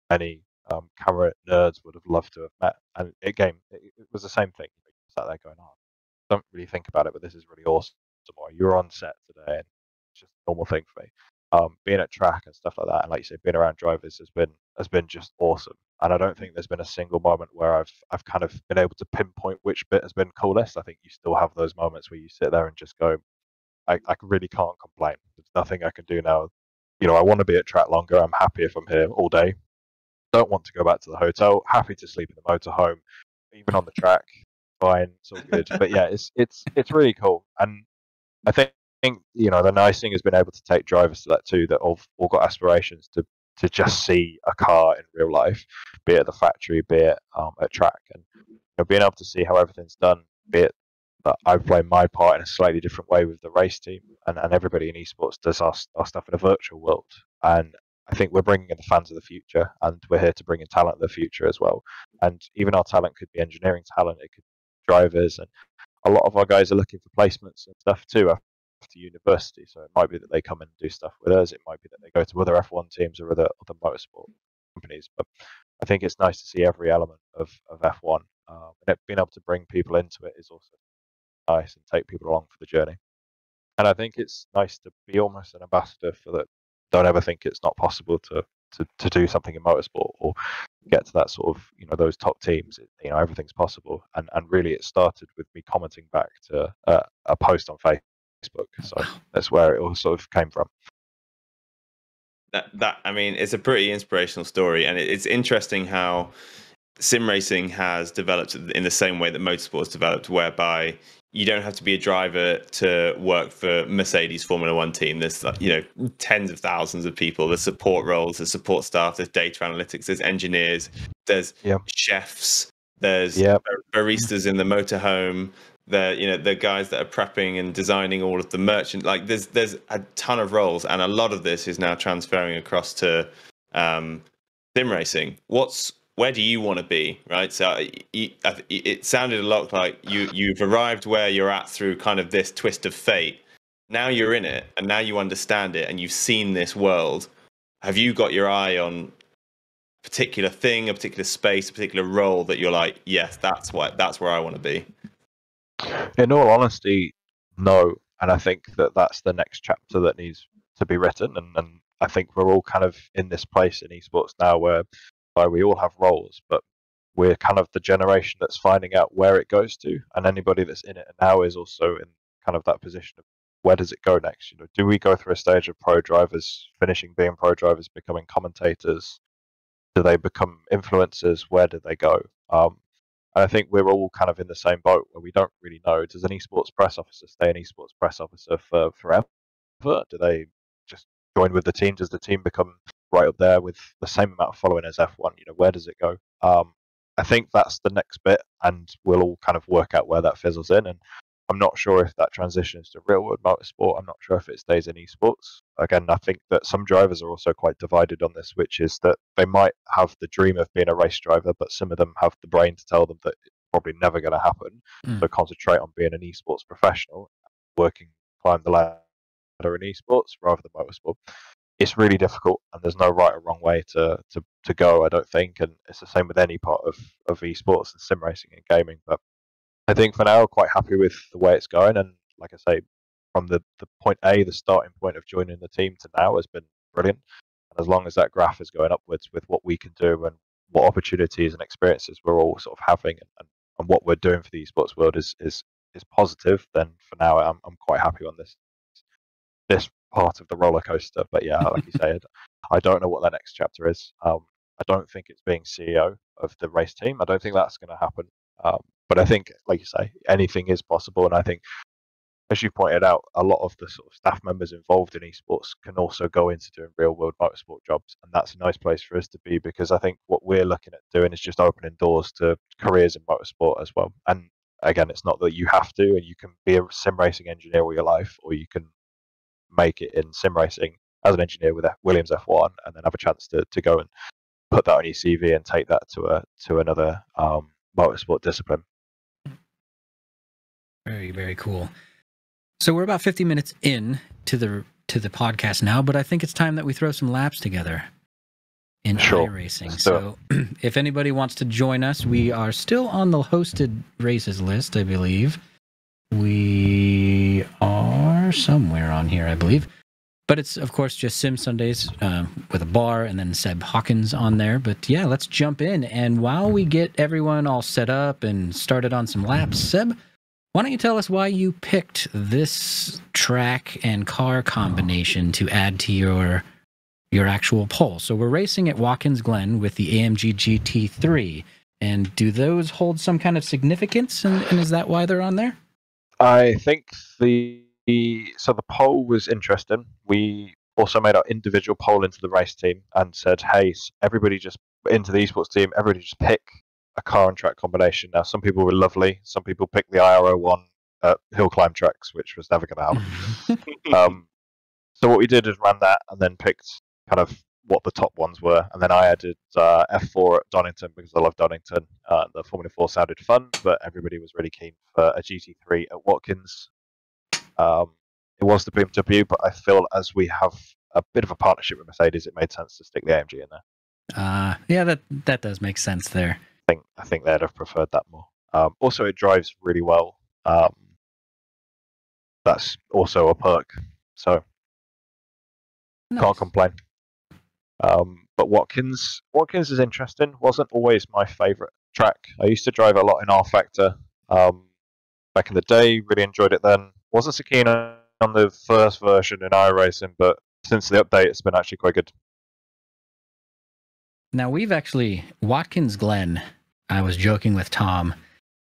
many um, camera nerds would have loved to have met. And again, it, it was the same thing. You sat there going, "Oh, don't really think about it, but this is really awesome." Or you're on set today, and just a normal thing for me. Um, being at track and stuff like that, and like you say, being around drivers has been has been just awesome. And I don't think there's been a single moment where I've I've kind of been able to pinpoint which bit has been coolest. I think you still have those moments where you sit there and just go, I, I really can't complain. There's nothing I can do now. You know, I want to be at track longer. I'm happy if I'm here all day. Don't want to go back to the hotel. Happy to sleep in the motorhome, even on the track. Fine, it's all good. but yeah, it's it's it's really cool. And I think you know the nice thing has been able to take drivers to that too that have all got aspirations to to just see a car in real life, be it at the factory, be it um, at track, and you know, being able to see how everything's done, be it that I play my part in a slightly different way with the race team, and, and everybody in esports does our, our stuff in a virtual world. And I think we're bringing in the fans of the future, and we're here to bring in talent of the future as well. And even our talent could be engineering talent, it could be drivers, and a lot of our guys are looking for placements and stuff too to university. So it might be that they come and do stuff with us. It might be that they go to other F1 teams or other other motorsport companies. But I think it's nice to see every element of, of F1. Um, and being able to bring people into it is also nice and take people along for the journey. And I think it's nice to be almost an ambassador for that. Don't ever think it's not possible to to, to do something in motorsport or get to that sort of you know those top teams you know everything's possible and and really it started with me commenting back to uh, a post on facebook Facebook. So that's where it all sort of came from. That that I mean, it's a pretty inspirational story, and it's interesting how sim racing has developed in the same way that motorsports developed, whereby you don't have to be a driver to work for Mercedes Formula One team. There's you know tens of thousands of people. There's support roles, there's support staff, there's data analytics, there's engineers, there's yep. chefs, there's yep. baristas in the motorhome, the you know the guys that are prepping and designing all of the merchant like there's there's a ton of roles and a lot of this is now transferring across to um sim racing. What's where do you want to be right? So it sounded a lot like you you've arrived where you're at through kind of this twist of fate. Now you're in it and now you understand it and you've seen this world. Have you got your eye on a particular thing a particular space a particular role that you're like yes that's what that's where i want to be in all honesty, no. And I think that that's the next chapter that needs to be written. And, and I think we're all kind of in this place in esports now where, we all have roles, but we're kind of the generation that's finding out where it goes to. And anybody that's in it now is also in kind of that position of where does it go next? You know, do we go through a stage of pro drivers finishing being pro drivers, becoming commentators? Do they become influencers? Where do they go? Um, and I think we're all kind of in the same boat where we don't really know. Does an esports press officer stay an esports press officer for forever? Do they just join with the team? Does the team become right up there with the same amount of following as F1? You know, where does it go? Um, I think that's the next bit, and we'll all kind of work out where that fizzles in. And I'm not sure if that transitions to real world motorsport. I'm not sure if it stays in esports. Again, I think that some drivers are also quite divided on this, which is that they might have the dream of being a race driver, but some of them have the brain to tell them that it's probably never going to happen. Mm. So concentrate on being an esports professional, working, climb the ladder in esports rather than motorsport. It's really difficult, and there's no right or wrong way to, to, to go. I don't think, and it's the same with any part of, of esports and sim racing and gaming. But I think for now, quite happy with the way it's going. And like I say, from the, the point A, the starting point of joining the team to now has been brilliant. And as long as that graph is going upwards with what we can do and what opportunities and experiences we're all sort of having and, and what we're doing for the esports world is, is, is positive, then for now, I'm, I'm quite happy on this this part of the roller coaster. But yeah, like you said, I don't know what the next chapter is. Um, I don't think it's being CEO of the race team. I don't think that's going to happen. Um, but I think, like you say, anything is possible, and I think as you pointed out, a lot of the sort of staff members involved in esports can also go into doing real world motorsport jobs. And that's a nice place for us to be because I think what we're looking at doing is just opening doors to careers in motorsport as well. And again, it's not that you have to, and you can be a sim racing engineer all your life, or you can make it in sim racing as an engineer with Williams F1 and then have a chance to, to go and put that on your CV and take that to a to another um, motorsport discipline. Very, very cool. So we're about 50 minutes in to the to the podcast now, but I think it's time that we throw some laps together in sure. iRacing. So (clears throat) if anybody wants to join us, we are still on the hosted races list, I believe. We are somewhere on here, I believe. But it's of course just Sim Sundays uh, with a bar and then Seb Hawkins on there. But yeah, let's jump in. And while we get everyone all set up and started on some laps, Seb, why don't you tell us why you picked this track and car combination to add to your your actual poll? So we're racing at Watkins Glen with the AMG GT3, and do those hold some kind of significance? And, and is that why they're on there? I think the so the poll was interesting. We also made our individual poll into the race team and said, "Hey, everybody just into the esports team. Everybody just pick a car and track combination. Now, some people were lovely. Some people picked the IRO one at hill climb tracks, which was never going to happen. (laughs) um, so what we did is ran that and then picked kind of what the top ones were, and then I added uh, F4 at Donington because I love Donington. Uh, the Formula 4 sounded fun, but everybody was really keen for a GT3 at Watkins. Um, it was the BMW, but I feel as we have a bit of a partnership with Mercedes, it made sense to stick the AMG in there. Uh, yeah, that that does make sense there I think I think they'd have preferred that more. Um, also, it drives really well. Um, that's also a perk, so nice. can't complain. Um, but Watkins, Watkins is interesting. wasn't always my favourite track. I used to drive a lot in rFactor um, back in the day. Really enjoyed it then. wasn't so keen on the first version in iRacing, but since the update, it's been actually quite good. Now we've actually Watkins Glen. I was joking with Tom,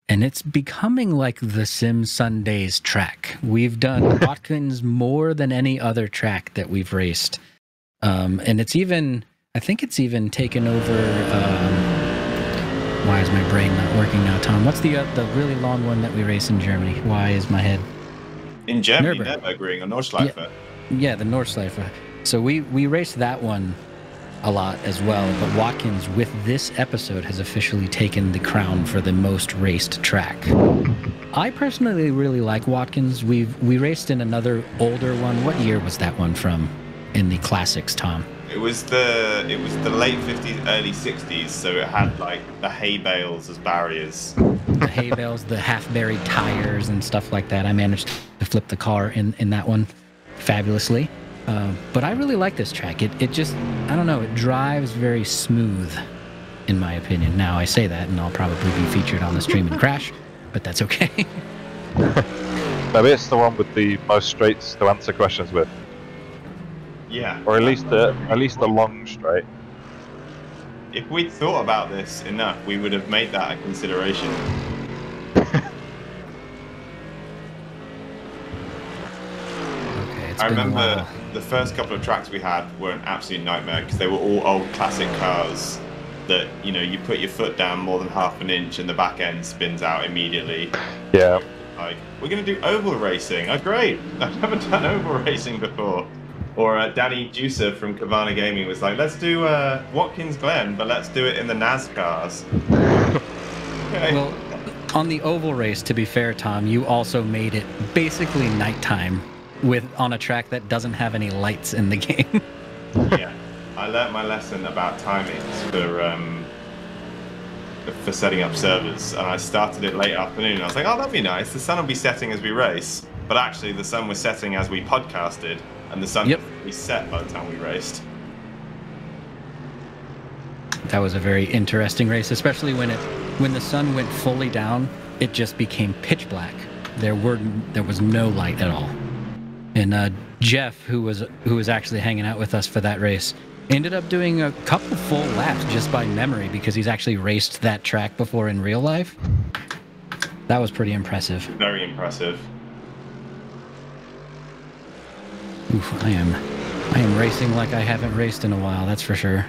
and it's becoming like the Sim Sundays track. We've done (laughs) Watkins more than any other track that we've raced, um, and it's even. I think it's even taken over. Um, why is my brain not working now, Tom? What's the uh, the really long one that we race in Germany? Why is my head? In Germany, Nürburgring or Nordschleife. Yeah, yeah, the Nordschleife. So we we raced that one a lot as well. But Watkins, with this episode, has officially taken the crown for the most raced track. I personally really like Watkins. We've we raced in another older one. What year was that one from? In the classics, Tom. It was the it was the late fifties, early sixties. So it had like the hay bales as barriers. the hay bales, the half buried tires, and stuff like that. I managed to flip the car in in that one fabulously. Uh, but I really like this track. It, it just, I don't know, it drives very smooth, in my opinion. Now, I say that, and I'll probably be featured on the stream and crash, but that's okay. (laughs) Maybe it's the one with the most straights to answer questions with. Yeah. Or at least the at least the long straight. If we'd thought about this enough, we would have made that a consideration. (laughs) I remember the first couple of tracks we had were an absolute nightmare because they were all old classic cars that you know you put your foot down more than half an inch and the back end spins out immediately. Yeah. Like we're gonna do oval racing. Oh great! (laughs) I've never done oval racing before. Or uh, Danny Juicer from Kavana Gaming was like, let's do uh, Watkins Glen, but let's do it in the NASCARs. okay. (laughs) Well, on the oval race, to be fair, Tom, you also made it basically nighttime with on a track that doesn't have any lights in the (laughs) game. yeah, I learned my lesson about timings for um, for setting up servers, and I started it late afternoon. I was like, oh, that'd be nice. The sun will be setting as we race, but actually, the sun was setting as we podcasted, and the sun yep. we set by the time we raced. That was a very interesting race, especially when it when the sun went fully down. It just became pitch black. There were there was no light at all. And uh, Jeff, who was who was actually hanging out with us for that race, ended up doing a couple full laps just by memory because he's actually raced that track before in real life. That was pretty impressive. Very impressive. Oof, I am I am racing like I haven't raced in a while, that's for sure.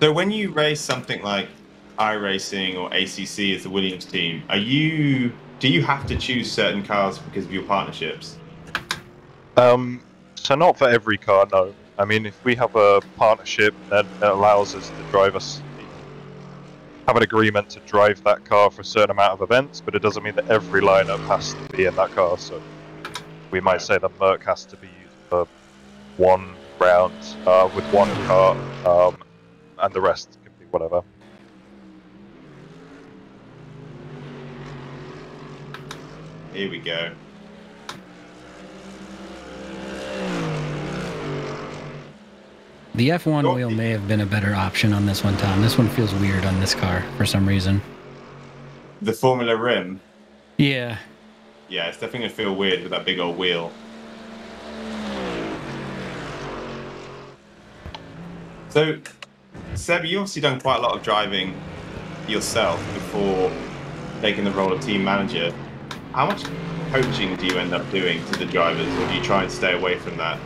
So when you race something like iRacing or ACC as the Williams team, are you do you have to choose certain cars because of your partnerships? Um, so not for every car, no. I mean, if we have a partnership that, that allows us to drive us, have an agreement to drive that car for a certain amount of events, but it doesn't mean that every lineup has to be in that car. So we might say that Merc has to be used for one round uh, with one car, um, and the rest can be whatever. Here we go. The F1 Go- wheel may have been a better option on this one, Tom. This one feels weird on this car for some reason. The Formula Rim. Yeah. Yeah, it's definitely gonna feel weird with that big old wheel. So, Seb, you obviously done quite a lot of driving yourself before taking the role of team manager. How much coaching do you end up doing to the drivers, or do you try and stay away from that?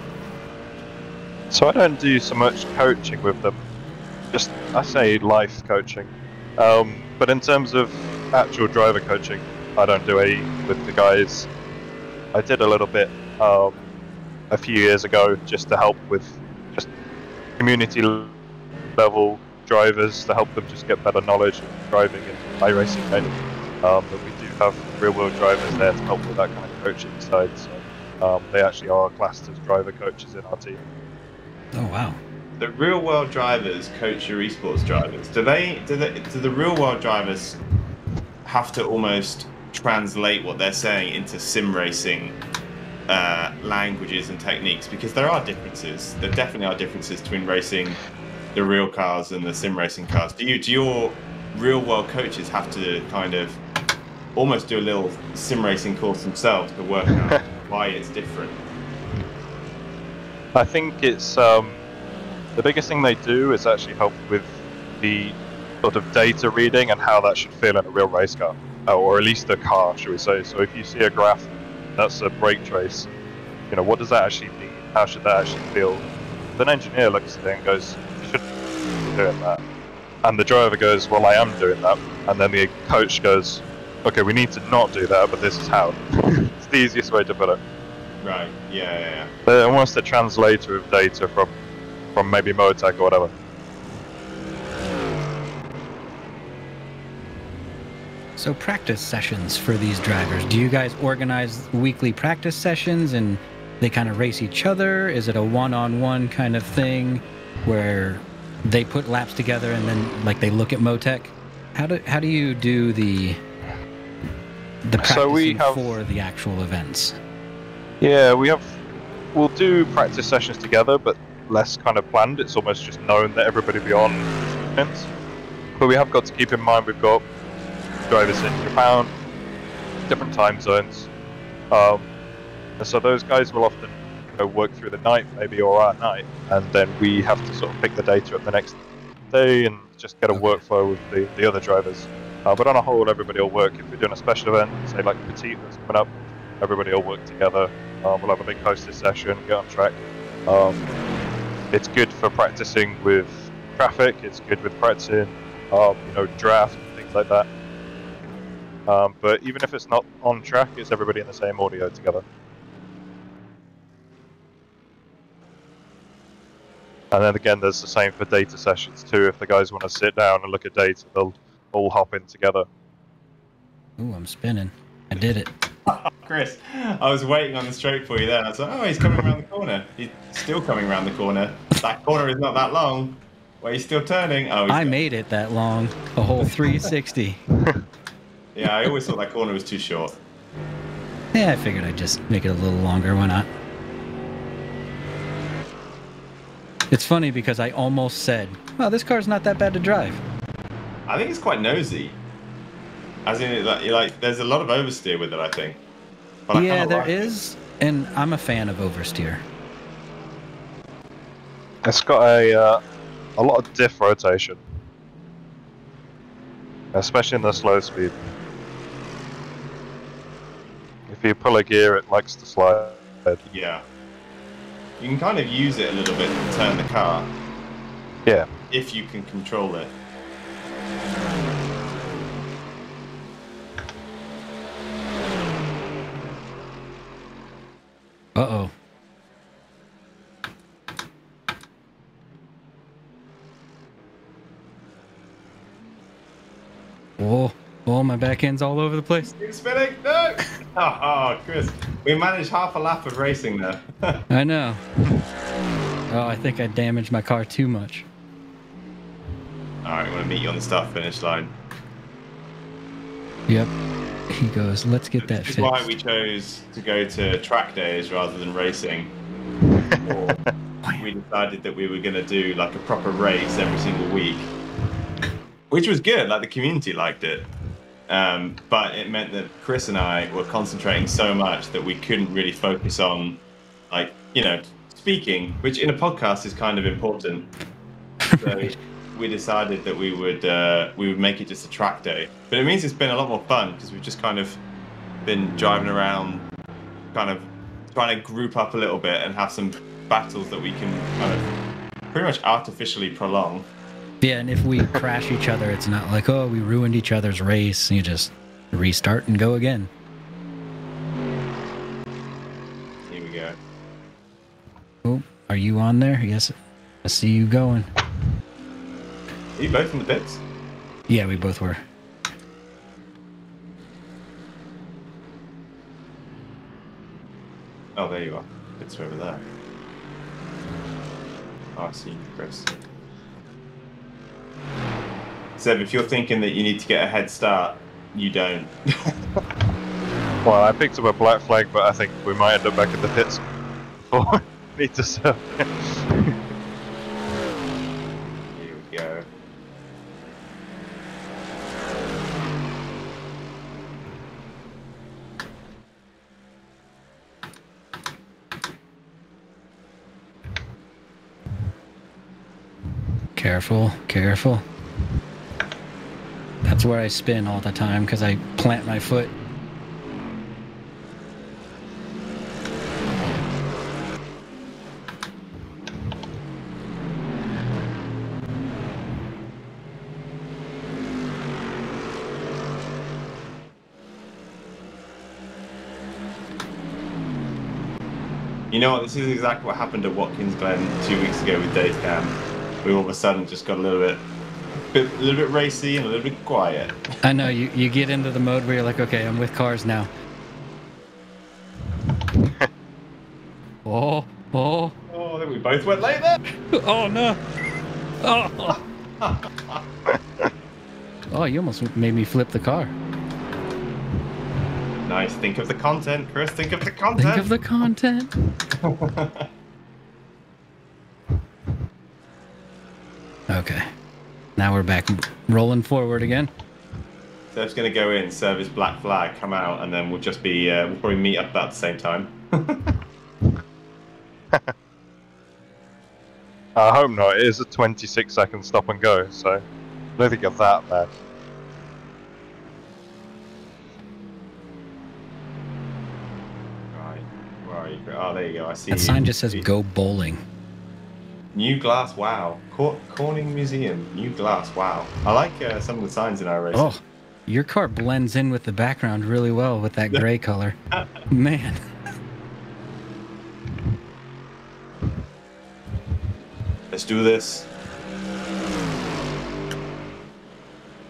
So I don't do so much coaching with them. Just I say life coaching. Um, but in terms of actual driver coaching, I don't do any with the guys. I did a little bit um, a few years ago just to help with just community level drivers to help them just get better knowledge of driving and iRacing mainly. Um, but we do have real world drivers there to help with that kind of coaching side. So um, they actually are classed as driver coaches in our team. Oh wow. The real world drivers coach your esports drivers. Do they? Do they? Do the real world drivers have to almost translate what they're saying into sim racing uh, languages and techniques? Because there are differences. There definitely are differences between racing the real cars and the sim racing cars. Do you? Do your real world coaches have to kind of almost do a little sim racing course themselves to work out (laughs) why it's different? I think it's um, the biggest thing they do is actually help with the sort of data reading and how that should feel in a real race car, uh, or at least a car, should we say? So if you see a graph that's a brake trace, you know what does that actually mean? How should that actually feel? An engineer looks at it and goes, "You shouldn't be doing that," and the driver goes, "Well, I am doing that," and then the coach goes, "Okay, we need to not do that, but this is how." (laughs) it's the easiest way to put it. Right. Yeah. Yeah. yeah. They're almost a translator of data from from maybe Motec or whatever. So practice sessions for these drivers. Do you guys organize weekly practice sessions and they kind of race each other? Is it a one-on-one kind of thing where they put laps together and then like they look at Motec? How do how do you do the the practicing So we have- for the actual events? Yeah, we have. We'll do practice sessions together, but less kind of planned. It's almost just known that everybody will be on. But we have got to keep in mind we've got drivers in Japan, different time zones, um, and so those guys will often you know, work through the night, maybe or at night, and then we have to sort of pick the data up the next day and just get a Okay. workflow with the, the other drivers. Uh, but on a whole, everybody will work. If we're doing a special event, say like Petit that's coming up, everybody will work together. Um, we'll have a big hosted session, get on track. Um, it's good for practicing with traffic. It's good with practicing, um, you know, draft things like that. Um, but even if it's not on track, it's everybody in the same audio together. And then again, there's the same for data sessions too. If the guys want to sit down and look at data, they'll all hop in together. Ooh, I'm spinning. I did it. Chris, I was waiting on the straight for you there. I was like, oh, he's coming around the corner. He's still coming around the corner. That corner is not that long. Where he's still turning. Oh, I got- made it that long, a whole (laughs) 360. Yeah, I always thought that corner was too short. Yeah, I figured I'd just make it a little longer. Why not? It's funny because I almost said, "Well, this car's not that bad to drive." I think it's quite nosy. As in, like, like, there's a lot of oversteer with it. I think. But yeah, kinda there like it. is, and I'm a fan of oversteer. It's got a uh, a lot of diff rotation, especially in the slow speed. If you pull a gear, it likes to slide. Yeah. You can kind of use it a little bit to turn the car Yeah, if you can control it. Uh oh. Oh, oh, my back end's all over the place. Keep spinning. No. oh, (laughs) oh, Chris, we managed half a lap of racing there. (laughs) I know. Oh, I think I damaged my car too much. All right, I'm gonna meet you on the start finish line. Yep. He goes, let's get that This is fixed. why we chose to go to track days rather than racing. We decided that we were going to do like a proper race every single week, which was good. Like the community liked it, um, but it meant that Chris and I were concentrating so much that we couldn't really focus on, like you know, speaking, which in a podcast is kind of important. So we decided that we would uh, we would make it just a track day, but it means it's been a lot more fun because we've just kind of been driving around, kind of trying to group up a little bit and have some battles that we can kind of pretty much artificially prolong. Yeah, and if we crash each other, it's not like, oh, we ruined each other's race. You just restart and go again. Here we go. Oh, are you on there? Yes. I see you going. Are you both in the pits? Yeah, we both were. Oh, there you are. It's over there. Oh, I see you, Chris. Seb, if you're thinking that you need to get a head start, you don't. (laughs) Well, I picked up a black flag, but I think we might end up back in the pits before (laughs) we need to serve. (laughs) Here we go. Careful, careful. That's where I spin all the time because I plant my foot. You know what? This is exactly what happened at Watkins Glen two weeks ago with Dave Cam. We all of a sudden just got a little bit, bit, a little bit racy and a little bit quiet. I know you, you get into the mode where you're like, okay, I'm with cars now. (laughs) oh, oh, Oh, I think we both went late there. (laughs) oh no. Oh. (laughs) oh, you almost made me flip the car. Nice. Think of the content, Chris. Think of the content. Think of the content. Okay. Now we're back rolling forward again. Seb's gonna go in, serve his black flag, come out, and then we'll just be uh, we'll probably meet up about the same time. (laughs) I hope not. It is a 26 second stop and go, so I don't think of that bad. right. Where? Oh, there you go. I see. That sign just says "Go bowling." New glass. Wow. Cor- Corning Museum. New glass. Wow. I like uh, some of the signs in our race. Oh, your car blends in with the background really well with that gray color. (laughs) Man. Let's do this.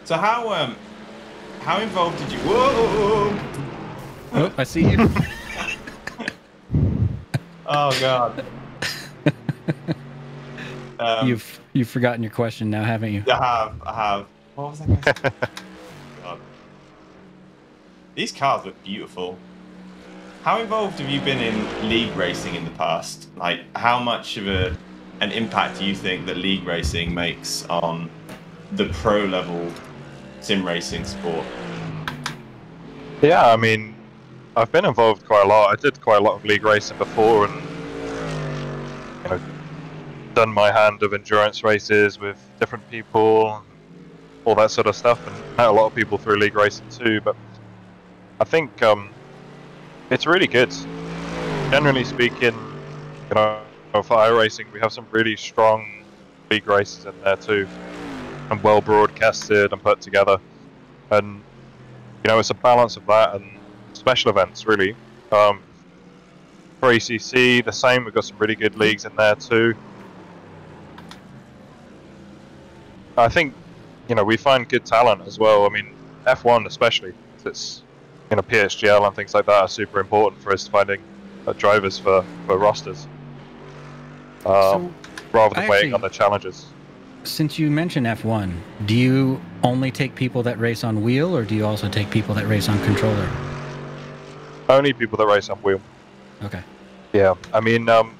So how um how involved did you? Whoa! Oh, I see you. (laughs) Oh god. Um, you've you've forgotten your question now, haven't you? I have. I have. What was I going to say? (laughs) God. These cars look beautiful. How involved have you been in league racing in the past? Like, how much of a an impact do you think that league racing makes on the pro level sim racing sport? Yeah, I mean, I've been involved quite a lot. I did quite a lot of league racing before, and you know, done my hand of endurance races with different people, all that sort of stuff, and met a lot of people through league racing too. But I think um, it's really good. Generally speaking, you know, for iRacing, we have some really strong league races in there too, and well broadcasted and put together. And you know, it's a balance of that and special events really. Um, for ACC, the same. We've got some really good leagues in there too. I think, you know, we find good talent as well. I mean, F1 especially, it's you know PSGL and things like that are super important for us finding uh, drivers for for rosters. Um, So, rather than waiting on the challenges. since you mentioned F1, do you only take people that race on wheel, or do you also take people that race on controller? Only people that race on wheel. Okay. Yeah, I mean, um,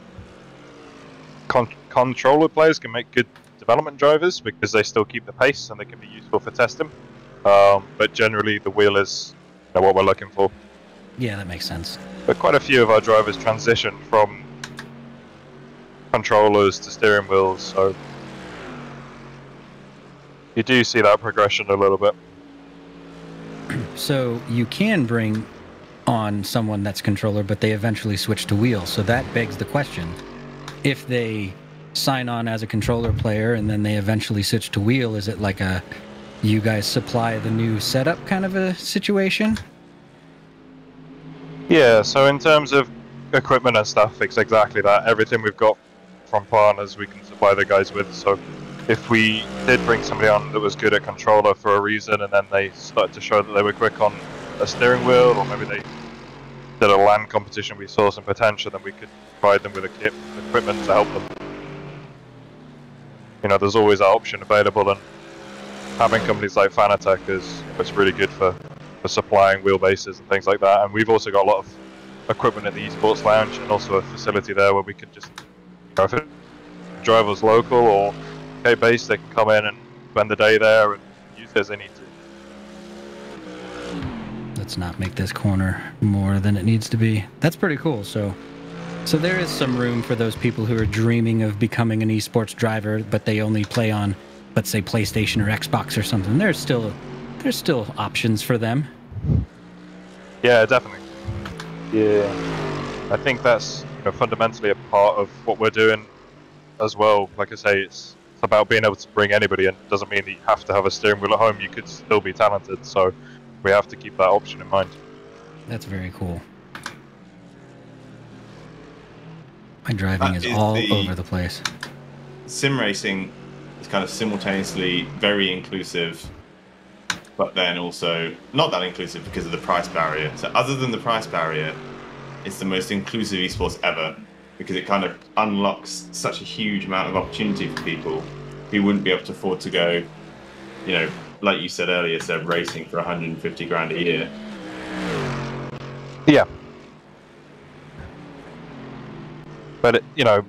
con- controller players can make good development drivers because they still keep the pace and they can be useful for testing. Um, but generally, the wheel is you know, what we're looking for. Yeah, that makes sense. But quite a few of our drivers transition from controllers to steering wheels, so you do see that progression a little bit. (clears throat) So you can bring on someone that's controller, but they eventually switch to wheel. So that begs the question: if they sign on as a controller player and then they eventually switch to wheel, is it like a you guys supply the new setup kind of a situation? Yeah, so in terms of equipment and stuff, it's exactly that. Everything we've got from partners we can supply the guys with. So if we did bring somebody on that was good at controller for a reason and then they started to show that they were quick on a steering wheel or maybe they did a land competition we saw some potential then we could provide them with equip- equipment to help them. You know, there's always that option available and having companies like Fanatec is it's really good for for supplying wheelbases and things like that. And we've also got a lot of equipment at the esports lounge and also a facility there where we can just, you know, if driver's local or Cape based, they can come in and spend the day there and use it as they need to. Let's not make this corner more than it needs to be. That's pretty cool. So, so there is some room for those people who are dreaming of becoming an esports driver, but they only play on, let's say, PlayStation or Xbox or something. There's still, there's still options for them. Yeah, definitely. Yeah, I think that's you know, fundamentally a part of what we're doing as well. Like I say, it's about being able to bring anybody in. It doesn't mean that you have to have a steering wheel at home. You could still be talented. So we have to keep that option in mind. That's very cool. My driving That is is all the- over the place. sim racing is kind of simultaneously very inclusive, but then also not that inclusive because of the price barrier. So, other than the price barrier, it's the most inclusive esports ever because it kind of unlocks such a huge amount of opportunity for people who wouldn't be able to afford to go, you know, like you said earlier, Seb, racing for 150 grand a year. Yeah. But it, you know,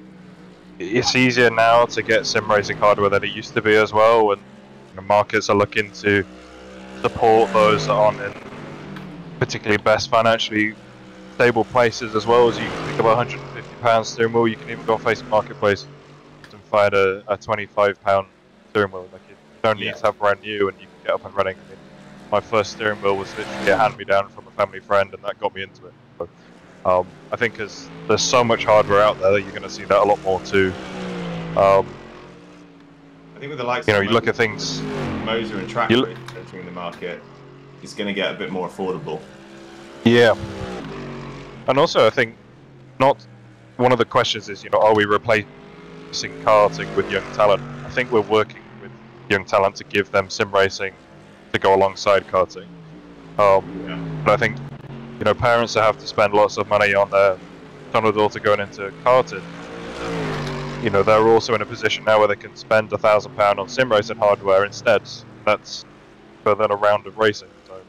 it's easier now to get sim racing hardware than it used to be as well, and the markets are looking to support those that aren't in particularly best financially stable places as well. As you can think of a 150 pound steering wheel, you can even go on Facebook Marketplace and find a, a 25 pound steering wheel. Like you don't need Yeah. to have brand new, and you can get up and running. I mean, my first steering wheel was literally a hand me down from a family friend, and that got me into it. So, um, I think as there's so much hardware out there that you're going to see that a lot more too. Um, I think with the likes you know, of you look at things. Moza and track You look- entering the market, it's going to get a bit more affordable. Yeah. And also, I think not one of the questions is, you know, are we replacing karting with young talent? I think we're working with young talent to give them sim racing to go alongside karting. Um, Yeah. But I think, you know, parents that have to spend lots of money on their son or daughter going into karting, you know, they're also in a position now where they can spend a thousand pound on sim racing hardware instead. That's for then a round of racing. So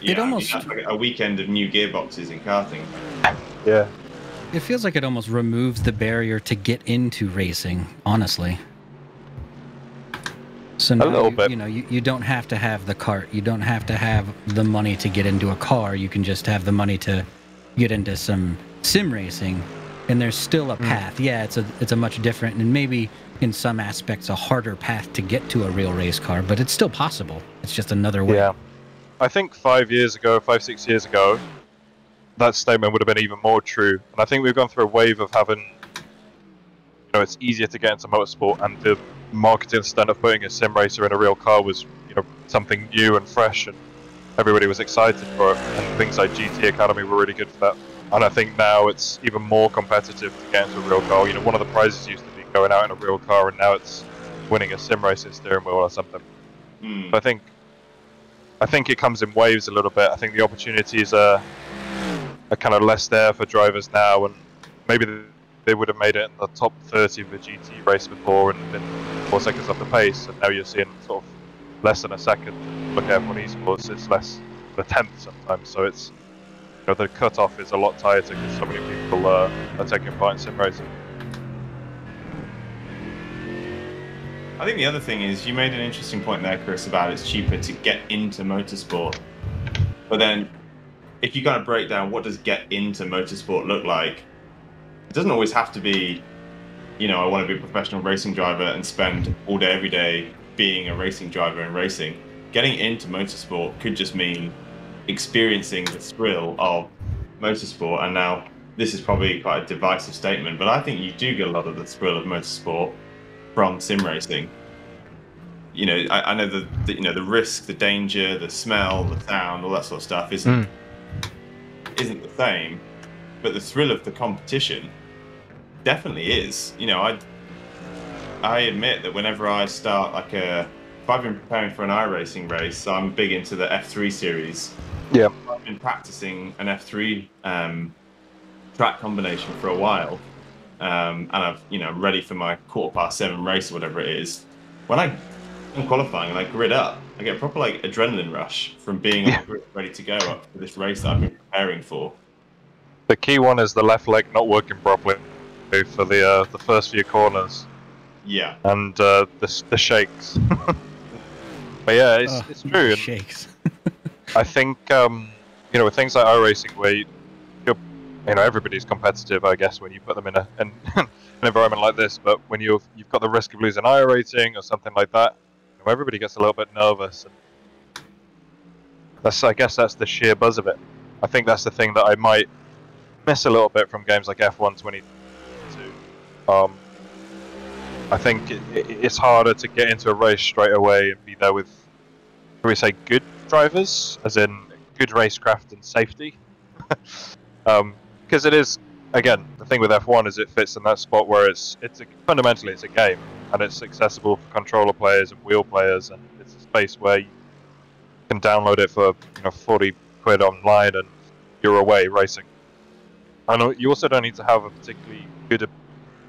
Yeah, I mean, almost- that's like a weekend of new gearboxes in karting. yeah, It feels like it almost removes the barrier to get into racing, honestly. So now little you, bit. you know you, you don't have to have the kart. You don't have to have the money to get into a car. You can just have the money to get into some sim racing, and there's still a Hmm. path. Yeah, it's a it's a much different and maybe in some aspects a harder path to get to a real race car, but it's still possible. It's just another way. Yeah. I think five years ago, five, six years ago, that statement would have been even more true. And I think we've gone through a wave of having, you know, it's easier to get into motorsport, and the marketing stunt of putting a sim racer in a real car was, you know, something new and fresh, and everybody was excited for it. And things like GT Academy were really good for that. And I think now it's even more competitive to get into a real car. You know, one of the prizes used to be going out in a real car, and now it's winning a sim racing steering wheel or something. So I think I think it comes in waves a little bit. I think the opportunities are are kind of less there for drivers now, and maybe they- they would have made it in the top 30 of a GT race before and been four seconds off the pace, and now you're seeing sort of less than a second. Look at F1 Esports, it's less than a tenth sometimes. So it's you know the cutoff is a lot tighter because so many people uh, are taking part in sim racing. I think the other thing is you made an interesting point there, Chris, about it's cheaper to get into motorsport. But then, if you kind of break down what does get into motorsport look like, it doesn't always have to be, you know, I want to be a professional racing driver and spend all day, every day being a racing driver and racing. Getting into motorsport could just mean experiencing the thrill of motorsport. And now, this is probably quite a divisive statement, but I think you do get a lot of the thrill of motorsport from sim racing. You know, I, I know the, the you know the risk, the danger, the smell, the sound, all that sort of stuff isn't hmm. isn't the same, but the thrill of the competition definitely is. You know, I I admit that whenever I start like a if I've been preparing for an iRacing race, I'm big into the F3 series. Yeah. I've been practicing an F3 um, track combination for a while, um, and I've you know ready for my quarter past seven race or whatever it is. When I am qualifying and I grid up, I get a proper like adrenaline rush from being Yeah. the grid ready to go up for this race that I've been preparing for. The key one is the left leg not working properly for the uh, the first few corners. Yeah, and uh, the the shakes. (laughs) but yeah, it's, Ugh, it's true. Shakes. (laughs) I think um, you know with things like iRacing, where you, you're, you know everybody's competitive, I guess, when you put them in a (laughs) in an environment like this. But when you've you've got the risk of losing iRating or something like that, you know, everybody gets a little bit nervous. And that's I guess that's the sheer buzz of it. I think that's the thing that I might miss a little bit from games like F1 22. Um, I think it, it, it's harder to get into a race straight away and be there with, can we say, good drivers, as in good racecraft and safety. (laughs) Because it is, again, the thing with F1 is it fits in that spot where it's it's a, fundamentally it's a game and it's accessible for controller players and wheel players, and it's a space where you can download it for you know 40 quid online and you're away racing. And you also don't need to have a particularly good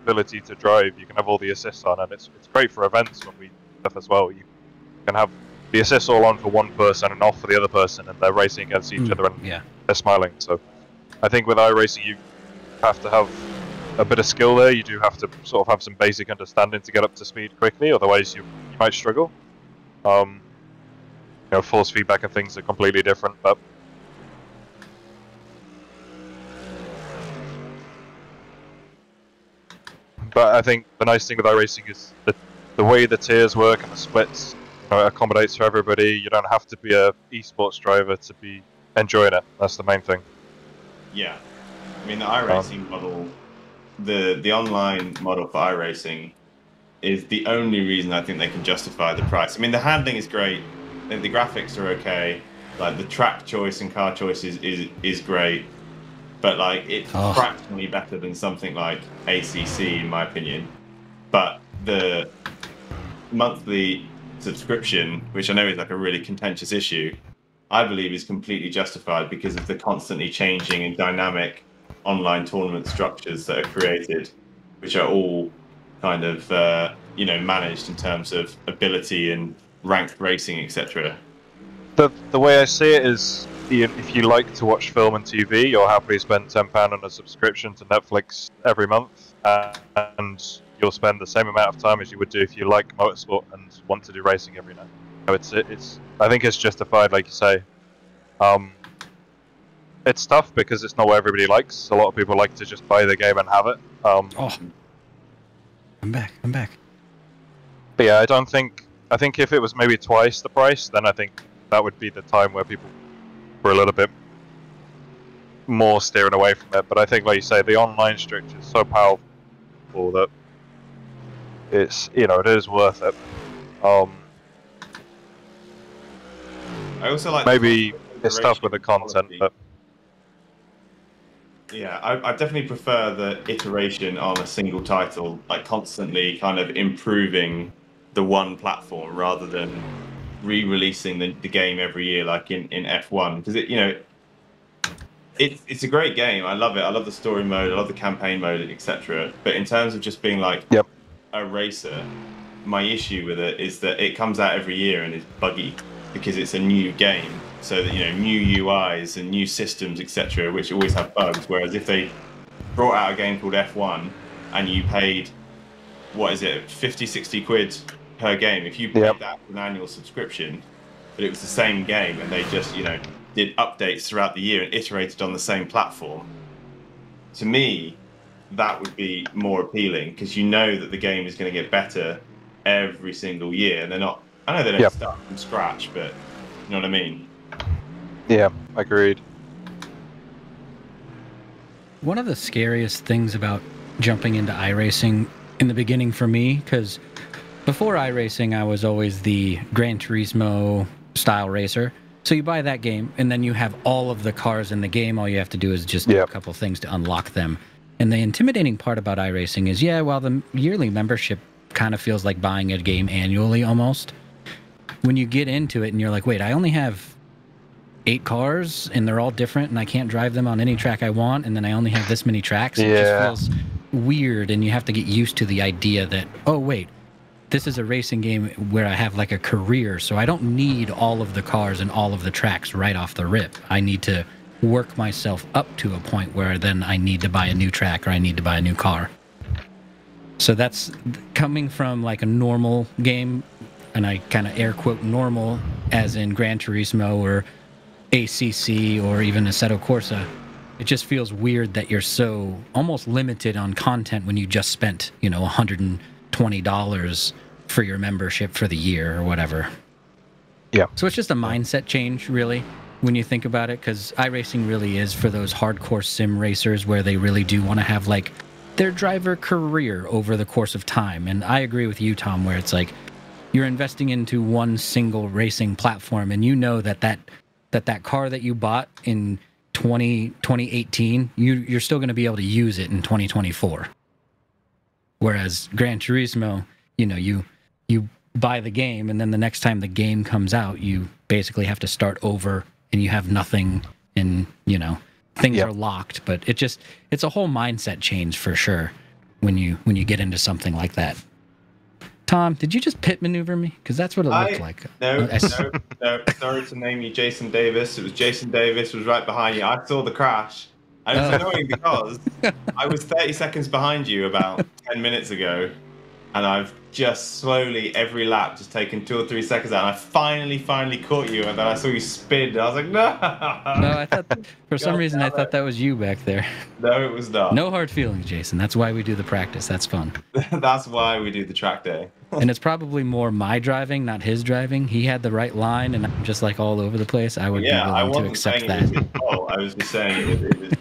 ability to drive. You can have all the assists on, and it's it's great for events when we stuff as well. You can have the assists all on for one person and off for the other person, and they're racing against each Mm, other and yeah. they're smiling. So I think with iRacing, you have to have a bit of skill there. You do have to sort of have some basic understanding to get up to speed quickly, otherwise you, you might struggle. Um, you know, force feedback and things are completely different, but but I think the nice thing with iRacing is the the way the tiers work and the splits you know, it accommodates for everybody. You don't have to be a esports driver to be enjoying it. That's the main thing. yeah. I mean, the iRacing um, model, the the online model for iRacing, is the only reason I think they can justify the price. I mean, the handling is great, the, the graphics are okay, like the track choice and car choice is is, is great, but like it's Oh. fractionally better than something like ACC in my opinion. But the monthly subscription, which I know is like a really contentious issue, I believe is completely justified because of the constantly changing and dynamic online tournament structures that are created, which are all kind of uh, you know managed in terms of ability and ranked racing, etc. The the way I see it is, you- if you like to watch film and TV, you'll happily spend ten pound on a subscription to Netflix every month, uh, and you'll spend the same amount of time as you would do if you like motorsport and want to do racing every night. So it's it's I think it's justified, like you say. Um, it's tough because it's not what everybody likes. A lot of people like to just buy the game and have it. Um, Oh, I'm back. I'm back. But yeah, I don't think. I think if it was maybe twice the price, then I think that would be the time where people were a little bit more steering away from it. But I think, like you say, the online structure is so powerful that it's you know it is worth it. Um, I also like maybe the it's tough with the content, but Yeah, I, I definitely prefer the iteration on a single title, like constantly kind of improving the one platform rather than re-releasing the, the game every year, like in, in F1. Because it, you know, it's it's a great game. I love it. I love the story mode. I love the campaign mode, etc. But in terms of just being like Yep. a racer, my issue with it is that it comes out every year and is buggy because it's a new game. So that you know, new UIs and new systems, etc., which always have bugs. Whereas if they brought out a game called F1 and you paid what is it 50 60 quid per game if you paid Yep. that an annual subscription but it was the same game and they just you know did updates throughout the year and iterated on the same platform to me that would be more appealing because you know that the game is going to get better every single year and they're not i know they don't Yep. start from scratch but you know what i mean yeah, I agreed. One of the scariest things about jumping into iRacing in the beginning for me, because before iRacing, I was always the Gran Turismo style racer. So you buy that game, and then you have all of the cars in the game. All you have to do is just do a couple things to unlock them. And the intimidating part about iRacing is, yeah, while the yearly membership kind of feels like buying a game annually almost, when you get into it and you're like, wait, I only have eight cars and they're all different and I can't drive them on any track I want and then I only have this many tracks. It just feels weird and you have to get used to the idea that, oh wait, this is a racing game where I have like a career, so I don't need all of the cars and all of the tracks right off the rip. I need to work myself up to a point where then I need to buy a new track or I need to buy a new car. So that's coming from like a normal game, and I kind of air quote normal as in Gran Turismo or ACC or even Assetto Corsa. It just feels weird that you're so almost limited on content when you just spent, you know, $120 for your membership for the year or whatever. Yeah. So it's just a mindset change, really, when you think about it, because iRacing really is for those hardcore sim racers where they really do want to have like their driver career over the course of time. And I agree with you, Tom, where it's like you're investing into one single racing platform, and you know that that that, that car that you bought in 20, 2018, you, you're still going to be able to use it in 2024. Whereas Gran Turismo, you know, you you buy the game and then the next time the game comes out, you basically have to start over and you have nothing and, you know, things Yep. are locked, but it just it's a whole mindset change for sure when you when you get into something like that. Tom, did you just pit maneuver me? Because that's what it I- looked like. No, (laughs) I s- no, no. Sorry to name you Jason Davis. It was Jason Davis was right behind you. I saw the crash. And it was Oh. annoying because I was 30 seconds behind you about 10 minutes ago, and I've just slowly every lap just taken two or three seconds out. And I finally, finally caught you, and then I saw you spin. I was like, no. No, I thought for some reason I thought that was you back there. No, it was not. No hard feelings, Jason. That's why we do the practice. That's fun. (laughs) That's why we do the track day. And it's probably more my driving, not his driving. He had the right line, and I'm just like all over the place. I would yeah, be willing to wasn't accept it was that. fault. I was just saying it, it was,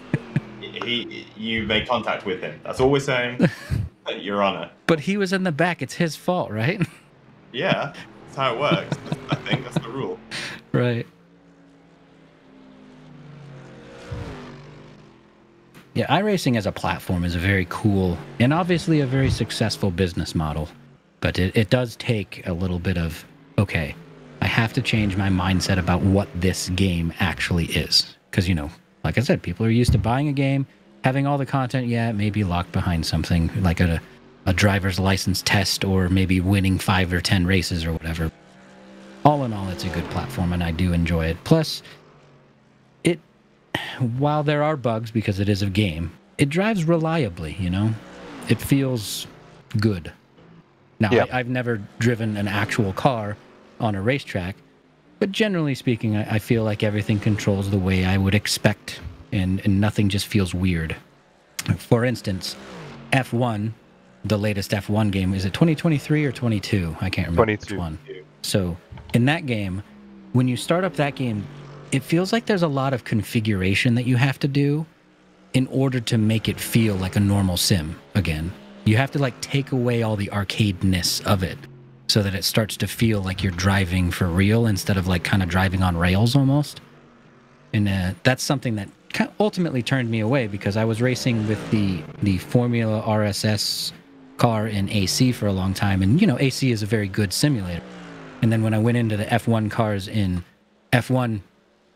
he, you make contact with him. That's all we're saying. (laughs) Your Honor. But he was in the back. It's his fault, right? Yeah, that's how it works. I think that's the rule. (laughs) right. Yeah, iRacing as a platform is a very cool and obviously a very successful business model. But it, it does take a little bit of, okay, I have to change my mindset about what this game actually is. Because, you know, like I said, people are used to buying a game, having all the content. Yeah, it may be locked behind something like a, a driver's license test or maybe winning five or 10 races or whatever. All in all, it's a good platform and I do enjoy it. Plus, it, while there are bugs because it is a game, it drives reliably, you know? It feels good. Now, Yeah. I, I've never driven an actual car on a racetrack, but generally speaking, I, I feel like everything controls the way I would expect, and, and nothing just feels weird. For instance, F1, the latest F1 game, is it 2023 or 22? I can't remember which 22. one. So in that game, when you start up that game, it feels like there's a lot of configuration that you have to do in order to make it feel like a normal sim again. You have to like take away all the arcadeness of it so that it starts to feel like you're driving for real instead of like kind of driving on rails almost. And uh, that's something that ultimately turned me away because I was racing with the the Formula RSS car in AC for a long time, and you know AC is a very good simulator. And then when I went into the F1 cars in F1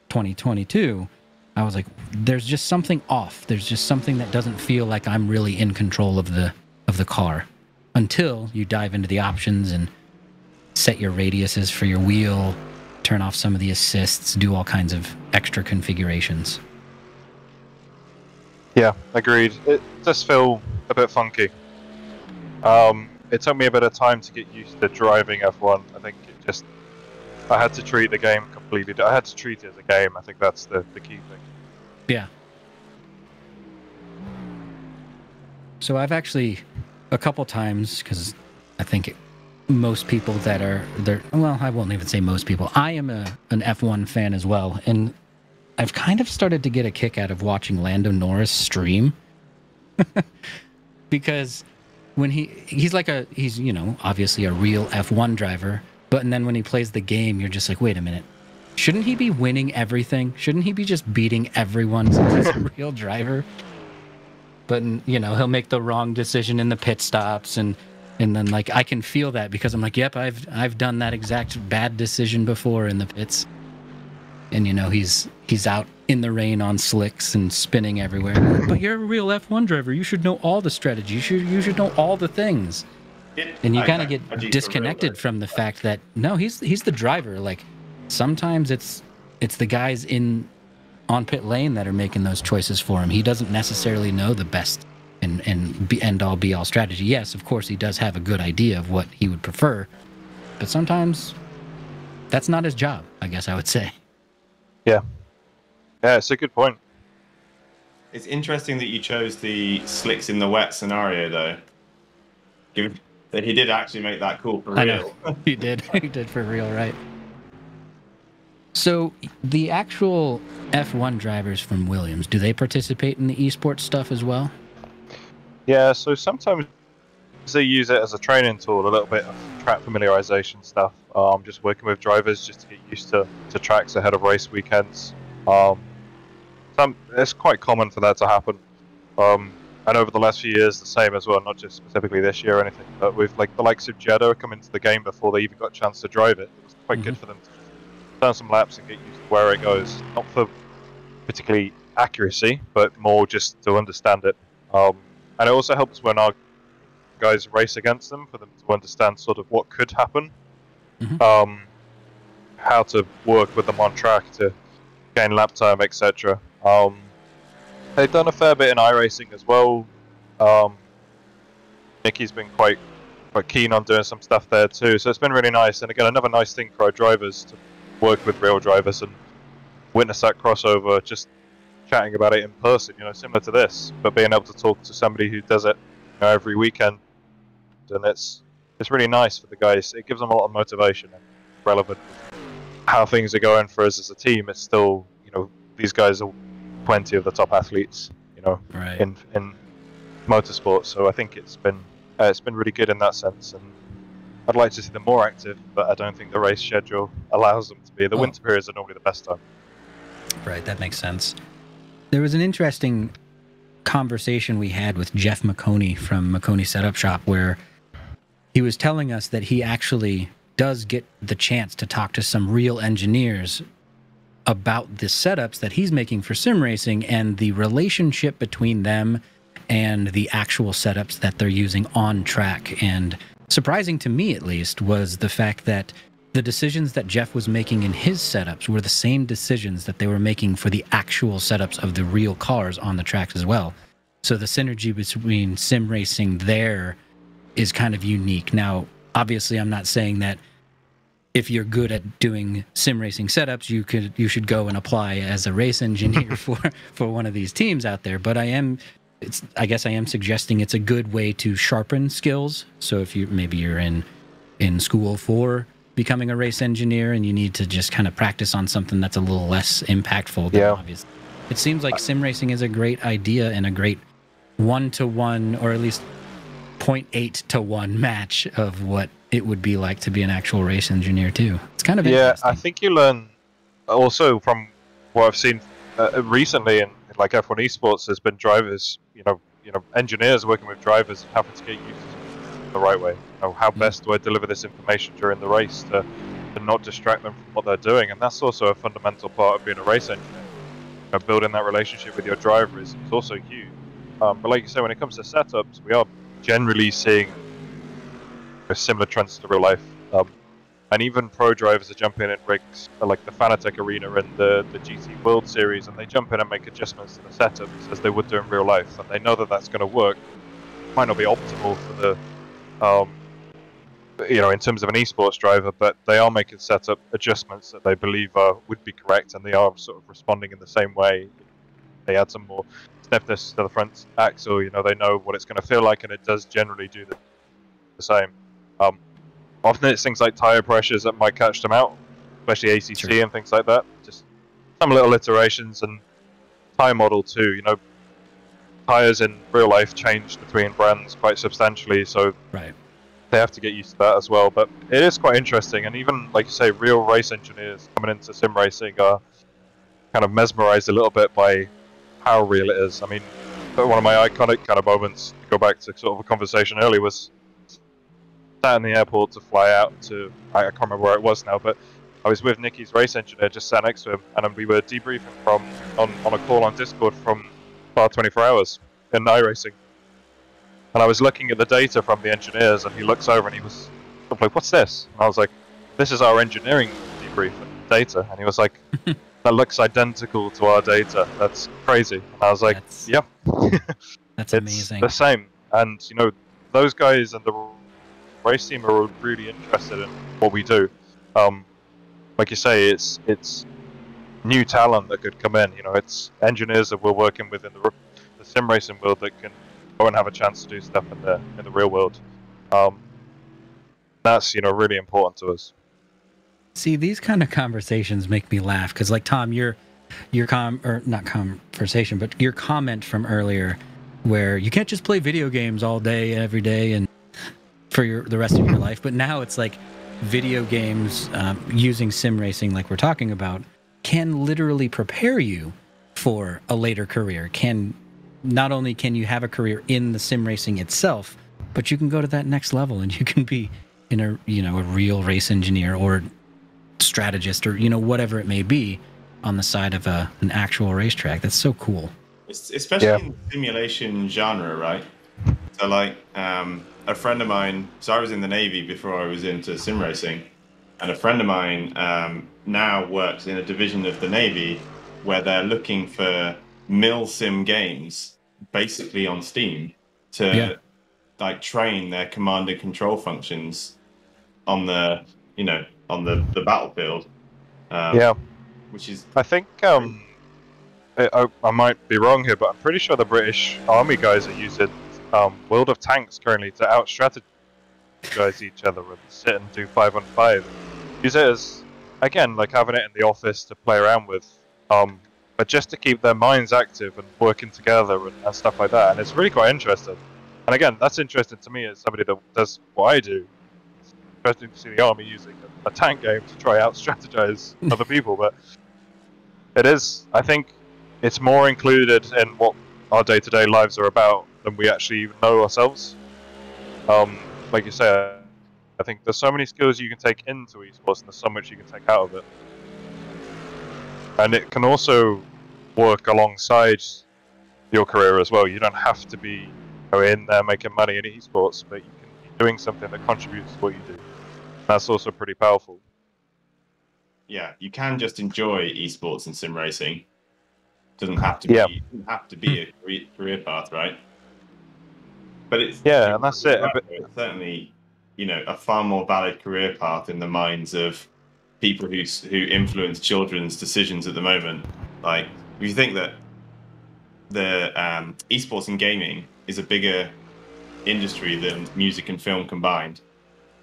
2022, I was like, there's just something off. There's just something that doesn't feel like I'm really in control of the of the car until you dive into the options and set your radiuses for your wheel, turn off some of the assists, do all kinds of extra configurations. Yeah, agreed. It does feel a bit funky. Um, it took me a bit of time to get used to driving F1. I think it just I had to treat the game completely. I had to treat it as a game. I think that's the, the key thing. Yeah. So I've actually a couple times because I think it, most people that are there. Well, I won't even say most people. I am a an F1 fan as well, and I've kind of started to get a kick out of watching Lando Norris stream (laughs) because when he he's like a he's you know obviously a real F1 driver, but and then when he plays the game, you're just like, wait a minute. Shouldn't he be winning everything? Shouldn't he be just beating everyone he's a real driver? But you know, he'll make the wrong decision in the pit stops and and then like I can feel that because I'm like, yep, I've I've done that exact bad decision before in the pits. And you know, he's he's out in the rain on slicks and spinning everywhere. But you're a real F1 driver. You should know all the strategy. You should you should know all the things. And you kind of I do for get disconnected from the fact that no, he's he's the driver. Like sometimes it's it's the guys in on pit lane that are making those choices for him. He doesn't necessarily know the best and and be, end all be all strategy. Yes, of course he does have a good idea of what he would prefer, but sometimes that's not his job. I guess I would say. Yeah, Yeah, it's a good point. It's interesting that you chose the slicks in the wet scenario, though. Given that he did actually make that call for I real. know. (laughs) (laughs) he did. he did for real, right? So the actual F1 drivers from Williams, do they participate in the esports stuff as well? Yeah, so sometimes they use it as a training tool, a little bit of track familiarization stuff. Um, just working with drivers just to get used to, to tracks ahead of race weekends. Um, some it's quite common for that to happen. Um, and over the last few years, the same as well, not just specifically this year or anything, but with like the likes of Jeddah come into the game before they even got a chance to drive it. It was quite good for them to turn some laps and get used to where it goes. Not for particularly accuracy, but more just to understand it. Um, and it also helps when our guys race against them for them to understand sort of what could happen, Mhm. um, how to work with them on track to gain lap time, etc. Um, they've done a fair bit in iRacing as well. Um, Nicky's been quite quite keen on doing some stuff there too, so it's been really nice. And again, another nice thing for our drivers to work with real drivers and witness that crossover. Just chatting about it in person, you know, similar to this, but being able to talk to somebody who does it you know, every weekend, and it's it's really nice for the guys. It gives them a lot of motivation and relevant. How things are going for us as a team, it's still you know these guys are plenty of the top athletes, you know, Right. in in motorsport. So I think it's been uh, it's been really good in that sense, and I'd like to see them more active, but I don't think the race schedule allows them to be. The Oh. winter periods are normally the best time. Right, that makes sense. There was an interesting conversation we had with Jeff McConey from McConey Setup Shop where he was telling us that he actually does get the chance to talk to some real engineers about the setups that he's making for sim racing and the relationship between them and the actual setups that they're using on track. And surprising to me, at least, was the fact that the decisions that Jeff was making in his setups were the same decisions that they were making for the actual setups of the real cars on the tracks as well. So the synergy between sim racing there is kind of unique. Now, obviously, I'm not saying that if you're good at doing sim racing setups, you could you should go and apply as a race engineer (laughs) for for one of these teams out there. But I am, it's I guess I am suggesting it's a good way to sharpen skills. So if you maybe you're in in school for becoming a race engineer and you need to just kind of practice on something that's a little less impactful than Yeah. obvious. It seems like sim racing is a great idea and a great one to one or at least 0.8 to 1 match of what it would be like to be an actual race engineer too. It's kind of Yeah. I think you learn also from what I've seen uh, recently in like F1 esports. There's been drivers, you know, you know, engineers working with drivers having to get used to the right way. You know, how best do I deliver this information during the race to, to not distract them from what they're doing? And that's also a fundamental part of being a race engineer. You know, building that relationship with your driver is, is also huge. Um, but like you say, when it comes to setups, we are generally seeing a similar trends to real life. Um, and even pro drivers are jumping in rigs uh, like the Fanatec Arena and the, the GT World Series, and they jump in and make adjustments to the setups as they would do in real life, and they know that that's going to work. Might not be optimal for the, um, you know, in terms of an esports driver, but they are making setup adjustments that they believe are would be correct, and they are sort of responding in the same way. They add some more stiffness to the front axle. You know, they know what it's going to feel like, and it does generally do the, the same. Um, often it's things like tire pressures that might catch them out, especially ACC Sure. and things like that. Just some little iterations and tire model too. You know, tires in real life change between brands quite substantially, so right. they have to get used to that as well. But it is quite interesting, and even like you say, real race engineers coming into sim racing are kind of mesmerized a little bit by how real it is. I mean, one of my iconic kind of moments, go back to sort of a conversation earlier, was sat in the airport to fly out to I can't remember where it was now, but I was with Nicky's race engineer just sat next to him, and we were debriefing from on, on a call on Discord from Bar 24 Hours in iRacing. And I was looking at the data from the engineers, and he looks over and he was like, "What's this?" And I was like, "This is our engineering debrief data." And he was like, (laughs) "That looks identical to our data. That's crazy." And I was like, That's- "Yep, (laughs) That's it's amazing. the same." And you know, those guys and the race team are really interested in what we do. Um, like you say, it's it's new talent that could come in. You know, it's engineers that we're working with in the, the sim racing world that can go and have a chance to do stuff in the in the real world. Um, that's you know really important to us. See, these kind of conversations make me laugh because, like Tom, your your com or not conversation, but your comment from earlier, where you can't just play video games all day, and every day, and for your the rest of your life. But now it's like video games um, using sim racing, like we're talking about, can literally prepare you for a later career. Can not only can you have a career in the sim racing itself, but you can go to that next level and you can be in a you know a real race engineer or strategist or you know whatever it may be on the side of a, an actual racetrack. That's so cool. It's, especially Yeah. in the simulation genre, right? So, like, um, a friend of mine. So, I was in the Navy before I was into sim racing, and a friend of mine um, now works in a division of the Navy where they're looking for mil sim games, basically on Steam, to Yeah. like train their command and control functions on the, you know, on the the battlefield. Um, yeah, which is I think um, I, I, I might be wrong here, but I'm pretty sure the British Army guys are using um, World of Tanks currently to out strategize each other and sit and do five on five. Use it as again like having it in the office to play around with, um, but just to keep their minds active and working together and, and stuff like that. And it's really quite interesting. And again, that's interesting to me as somebody that does what I do. Interesting to see the army using a, a tank game to try out (laughs) strategize (laughs) other people, but it is. I think it's more included in what our day-to-day lives are about than we actually even know ourselves. Um, like you say, I think there's so many skills you can take into esports, and there's so much you can take out of it. And it can also work alongside your career as well. You don't have to be you know, in there making money in esports, but you can be doing something that contributes to what you do. That's also pretty powerful. yeah, you can just enjoy esports and sim racing. Doesn't have to Yeah. be doesn't have to be a career, career path, right? but it's Yeah, and that's it. But- It's certainly, you know, a far more valid career path in the minds of people who who influence children's decisions at the moment. Like, if you think that the um, esports and gaming is a bigger industry than music and film combined,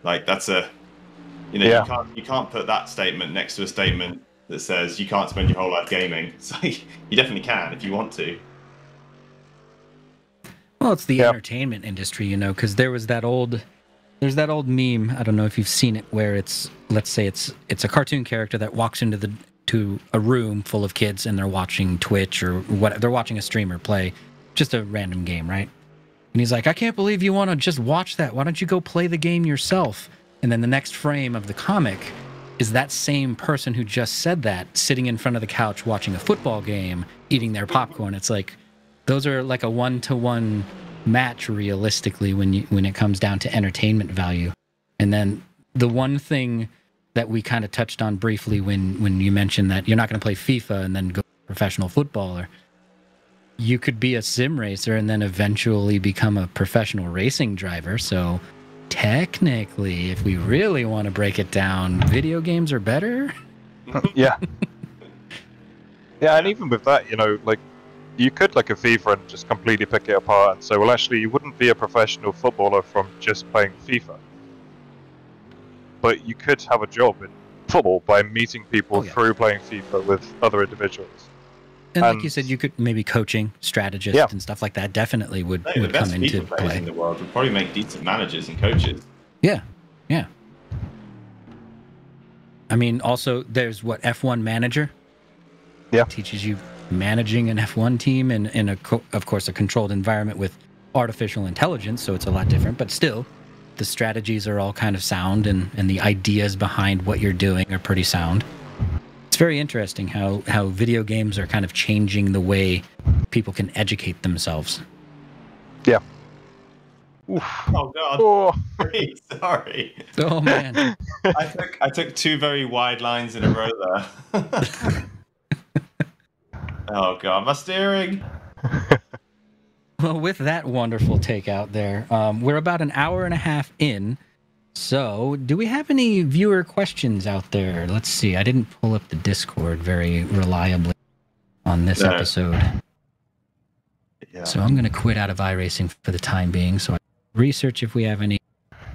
like that's a, you know, Yeah. you can't you can't put that statement next to a statement that says you can't spend your whole life gaming. (laughs) So you definitely can if you want to. Well, it's the Yeah. entertainment industry, you know, because there was that old, there's that old meme. I don't know if you've seen it, where it's, let's say it's it's a cartoon character that walks into the to a room full of kids and they're watching Twitch or what they're watching a streamer play, just a random game, right? And he's like, I can't believe you want to just watch that. Why don't you go play the game yourself? And then the next frame of the comic is that same person who just said that sitting in front of the couch watching a football game, eating their popcorn. It's like those are like a one to one match realistically when you when it comes down to entertainment value. And then the one thing that we kind of touched on briefly when when you mentioned that you're not going to play FIFA and then go professional footballer. You could be a sim racer and then eventually become a professional racing driver. So technically, if we really want to break it down, video games are better. (laughs) yeah. Yeah, and even with that, you know, like you could like a FIFA and just completely pick it apart and say, well, actually, you wouldn't be a professional footballer from just playing FIFA, but you could have a job in football by meeting people Oh, yeah. through playing FIFA with other individuals. And like um, you said, you could maybe coaching, strategist, Yeah. and stuff like that definitely would, I think would the best come into people players play. in the world would probably make decent managers and coaches. Yeah, yeah. I mean, also there's what F1 manager. Yeah. teaches you managing an F1 team and in a co- of course a controlled environment with artificial intelligence, so it's a lot different. But still, the strategies are all kind of sound, and and the ideas behind what you're doing are pretty sound. It's very interesting how how video games are kind of changing the way people can educate themselves. Oof. Oh God, Oh, sorry, (laughs) sorry. Oh man. I took I took two very wide lines in a row there. (laughs) oh God, my steering. Well, with that wonderful take out there, um, we're about an hour and a half in. So, do we have any viewer questions out there? Let's see. I didn't pull up the Discord very reliably on this No. episode. Yeah. So, I'm going to quit out of iRacing for the time being. So, I research if we have any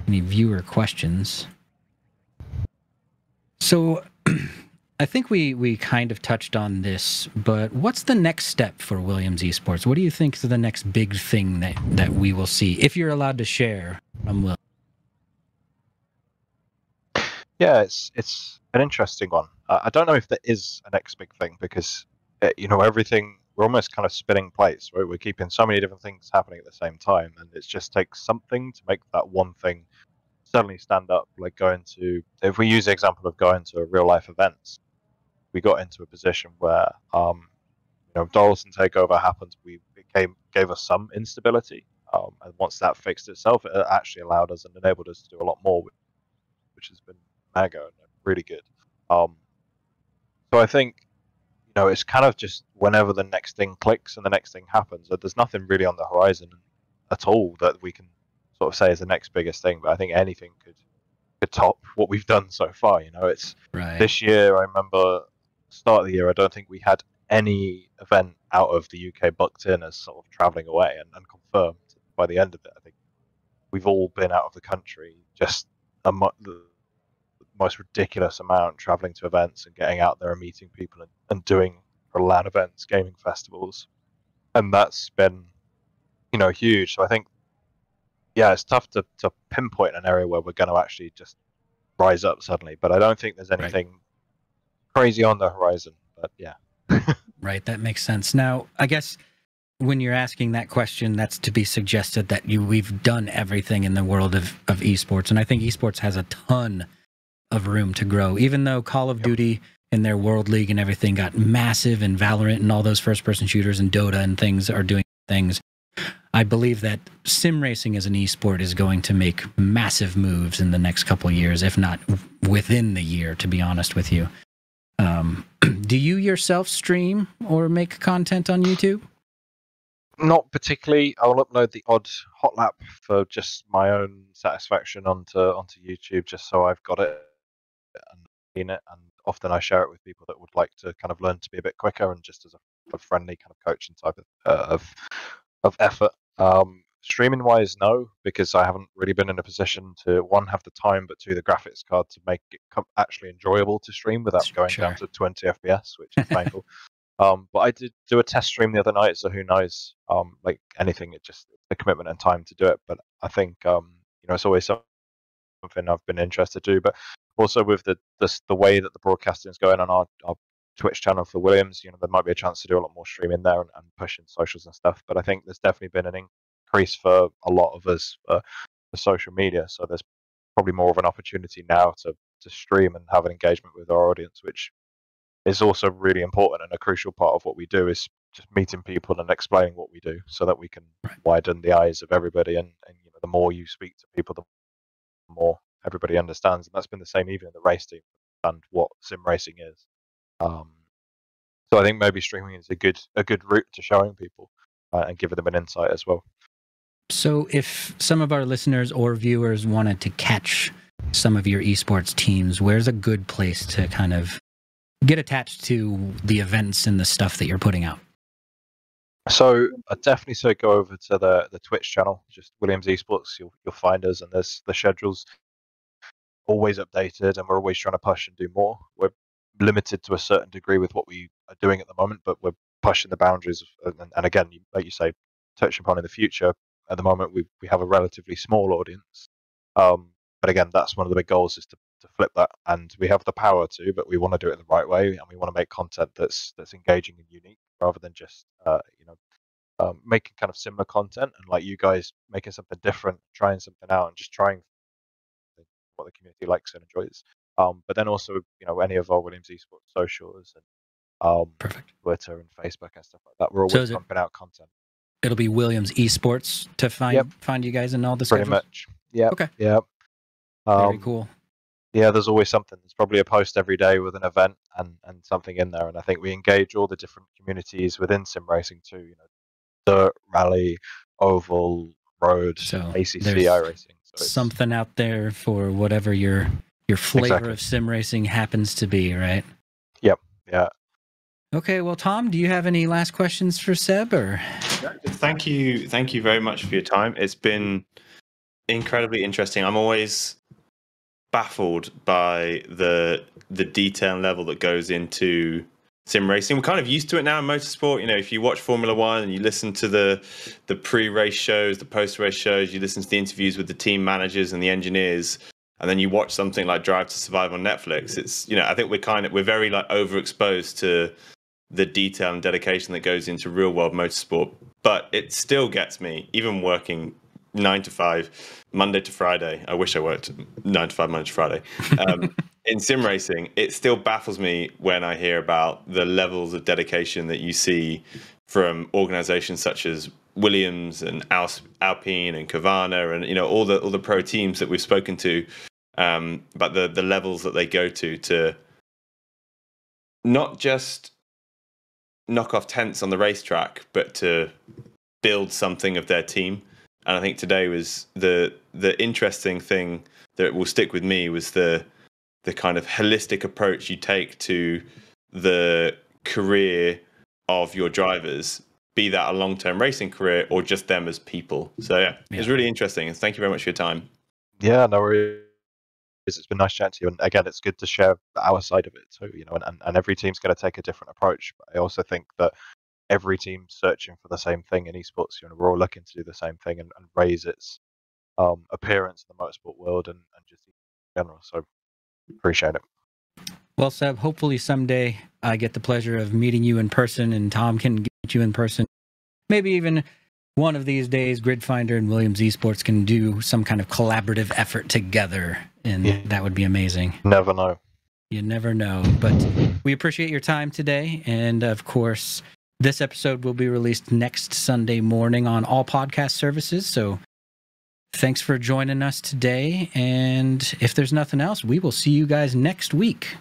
any viewer questions. So, (clears throat) I think we we kind of touched on this, but what's the next step for Williams Esports? What do you think is the next big thing that that we will see, if you're allowed to share? from Will. Yeah, it's it's an interesting one. I don't know if there is a next big thing because uh, you know everything. We're almost kind of spinning plates, right? We're keeping so many different things happening at the same time, and it just takes something to make that one thing suddenly stand up. Like going to, if we use the example of going to a real life events, we got into a position where, um, you know, Dorilton takeover happened. We became gave us some instability, um, and once that fixed itself, it actually allowed us and enabled us to do a lot more, which has been and really good. Um, so I think, you know, it's kind of just whenever the next thing clicks and the next thing happens. There's nothing really on the horizon at all that we can sort of say is the next biggest thing. But I think anything could could top what we've done so far. You know, it's Right. this year. I remember start of the year. I don't think we had any event out of the UK booked in as sort of travelling away and, and confirmed by the end of it. I think we've all been out of the country just a mo- the most ridiculous amount traveling to events and getting out there and meeting people and, and doing LAN events, gaming festivals, and that's been you know huge. So I think yeah, it's tough to, to pinpoint an area where we're going to actually just rise up suddenly, but I don't think there's Right. anything crazy on the horizon. But yeah, (laughs) Right, that makes sense. Now, I guess when you're asking that question, that's to be suggested that you we've done everything in the world of, of esports, and I think esports has a ton of room to grow. Even though Call of Yep. Duty and their World League and everything got massive, and Valorant and all those first-person shooters and Dota and things are doing things. I believe that sim racing as an esport is going to make massive moves in the next couple of years, if not within the year. To be honest with you, um, (clears throat) do you yourself stream or make content on YouTube? Not particularly. I'll upload the odd hot lap for just my own satisfaction onto onto YouTube, just so I've got it and seen it. And often I share it with people that would like to kind of learn to be a bit quicker and just as a, a friendly kind of coaching type of uh, of, of effort. Um, streaming wise, no, because I haven't really been in a position to one have the time, but two the graphics card to make it actually enjoyable to stream without going sure. down to 20 FPS, which is (laughs) painful. Um, but I did do a test stream the other night, so who knows? Um, like anything, it just the commitment and time to do it. But I think um, you know it's always something I've been interested to. But also with the the, the way that the broadcasting is going on our, our Twitch channel for Williams, you know, there might be a chance to do a lot more streaming there and, and pushing socials and stuff. But I think there's definitely been an increase for a lot of us for, for social media. So there's probably more of an opportunity now to to stream and have an engagement with our audience, which is also really important and a crucial part of what we do is just meeting people and explaining what we do so that we can widen the eyes of everybody and, and you know the more you speak to people the more everybody understands and that's been the same even in the race team and what sim racing is um, so i think maybe streaming is a good a good route to showing people uh, and giving them an insight as well so if some of our listeners or viewers wanted to catch some of your esports teams where's a good place to kind of get attached to the events and the stuff that you're putting out? So I definitely say go over to the the Twitch channel, just Williams Esports. You'll you'll find us, and there's the schedules always updated, and we're always trying to push and do more. We're limited to a certain degree with what we are doing at the moment, but we're pushing the boundaries. Of, and, and again, like you say, touching upon in the future. At the moment, we we have a relatively small audience, um, but again, that's one of the big goals is to to flip that, and we have the power to, but we want to do it the right way, and we want to make content that's that's engaging and unique rather than just uh, you know um, making kind of similar content and like you guys making something different, trying something out, and just trying what the community likes and enjoys. Um, but then also, you know, any of our Williams Esports socials and um, Perfect. Twitter and Facebook and stuff like that, we're always so pumping out content. It'll be Williams Esports to find yep. find you guys in all the stuff. Pretty schedules? much. Yeah. Okay. Yeah. Very um, cool yeah, there's always something. There's probably a post every day with an event and, and something in there. And I think we engage all the different communities within sim racing too. You know, the rally, oval, road, so ACC racing. So something out there for whatever your your flavor exactly. of sim racing happens to be, right? Yep. Yeah. Okay, well, Tom, do you have any last questions for Seb? Or thank you, thank you very much for your time. It's been incredibly interesting. I'm always baffled by the the detail level that goes into sim racing. We're kind of used to it now in motorsport. You know, if you watch Formula One and you listen to the the pre-race shows, the post-race shows, you listen to the interviews with the team managers and the engineers, and then you watch something like Drive to Survive on Netflix. It's you know, I think we're kind of we're very like overexposed to the detail and dedication that goes into real world motorsport. But it still gets me, even working nine to five, Monday to Friday. I wish I worked nine to five, Monday to Friday. Um, (laughs) in sim racing, it still baffles me when I hear about the levels of dedication that you see from organizations such as Williams and Alpine and Carvana and you know all the all the pro teams that we've spoken to, um, but the the levels that they go to to not just knock off tents on the racetrack, but to build something of their team. And I think today was the the interesting thing that will stick with me was the the kind of holistic approach you take to the career of your drivers, be that a long term racing career or just them as people. So yeah, yeah. it's really interesting. And thank you very much for your time. Yeah, no worries. It's been nice chatting to you. And again, it's good to share our side of it too, you know, and, and every team's going to take a different approach. But I also think that every team searching for the same thing in esports. You know, we're all looking to do the same thing and, and raise its um, appearance in the motorsport world and, and just in general. So appreciate it. Well, Seb, hopefully someday I get the pleasure of meeting you in person and Tom can get you in person. Maybe even one of these days, Gridfinder and Williams Esports can do some kind of collaborative effort together, and yeah. that would be amazing. Never know. You never know. But we appreciate your time today. And of course, this episode will be released next Sunday morning on all podcast services. So thanks for joining us today. And if there's nothing else, we will see you guys next week.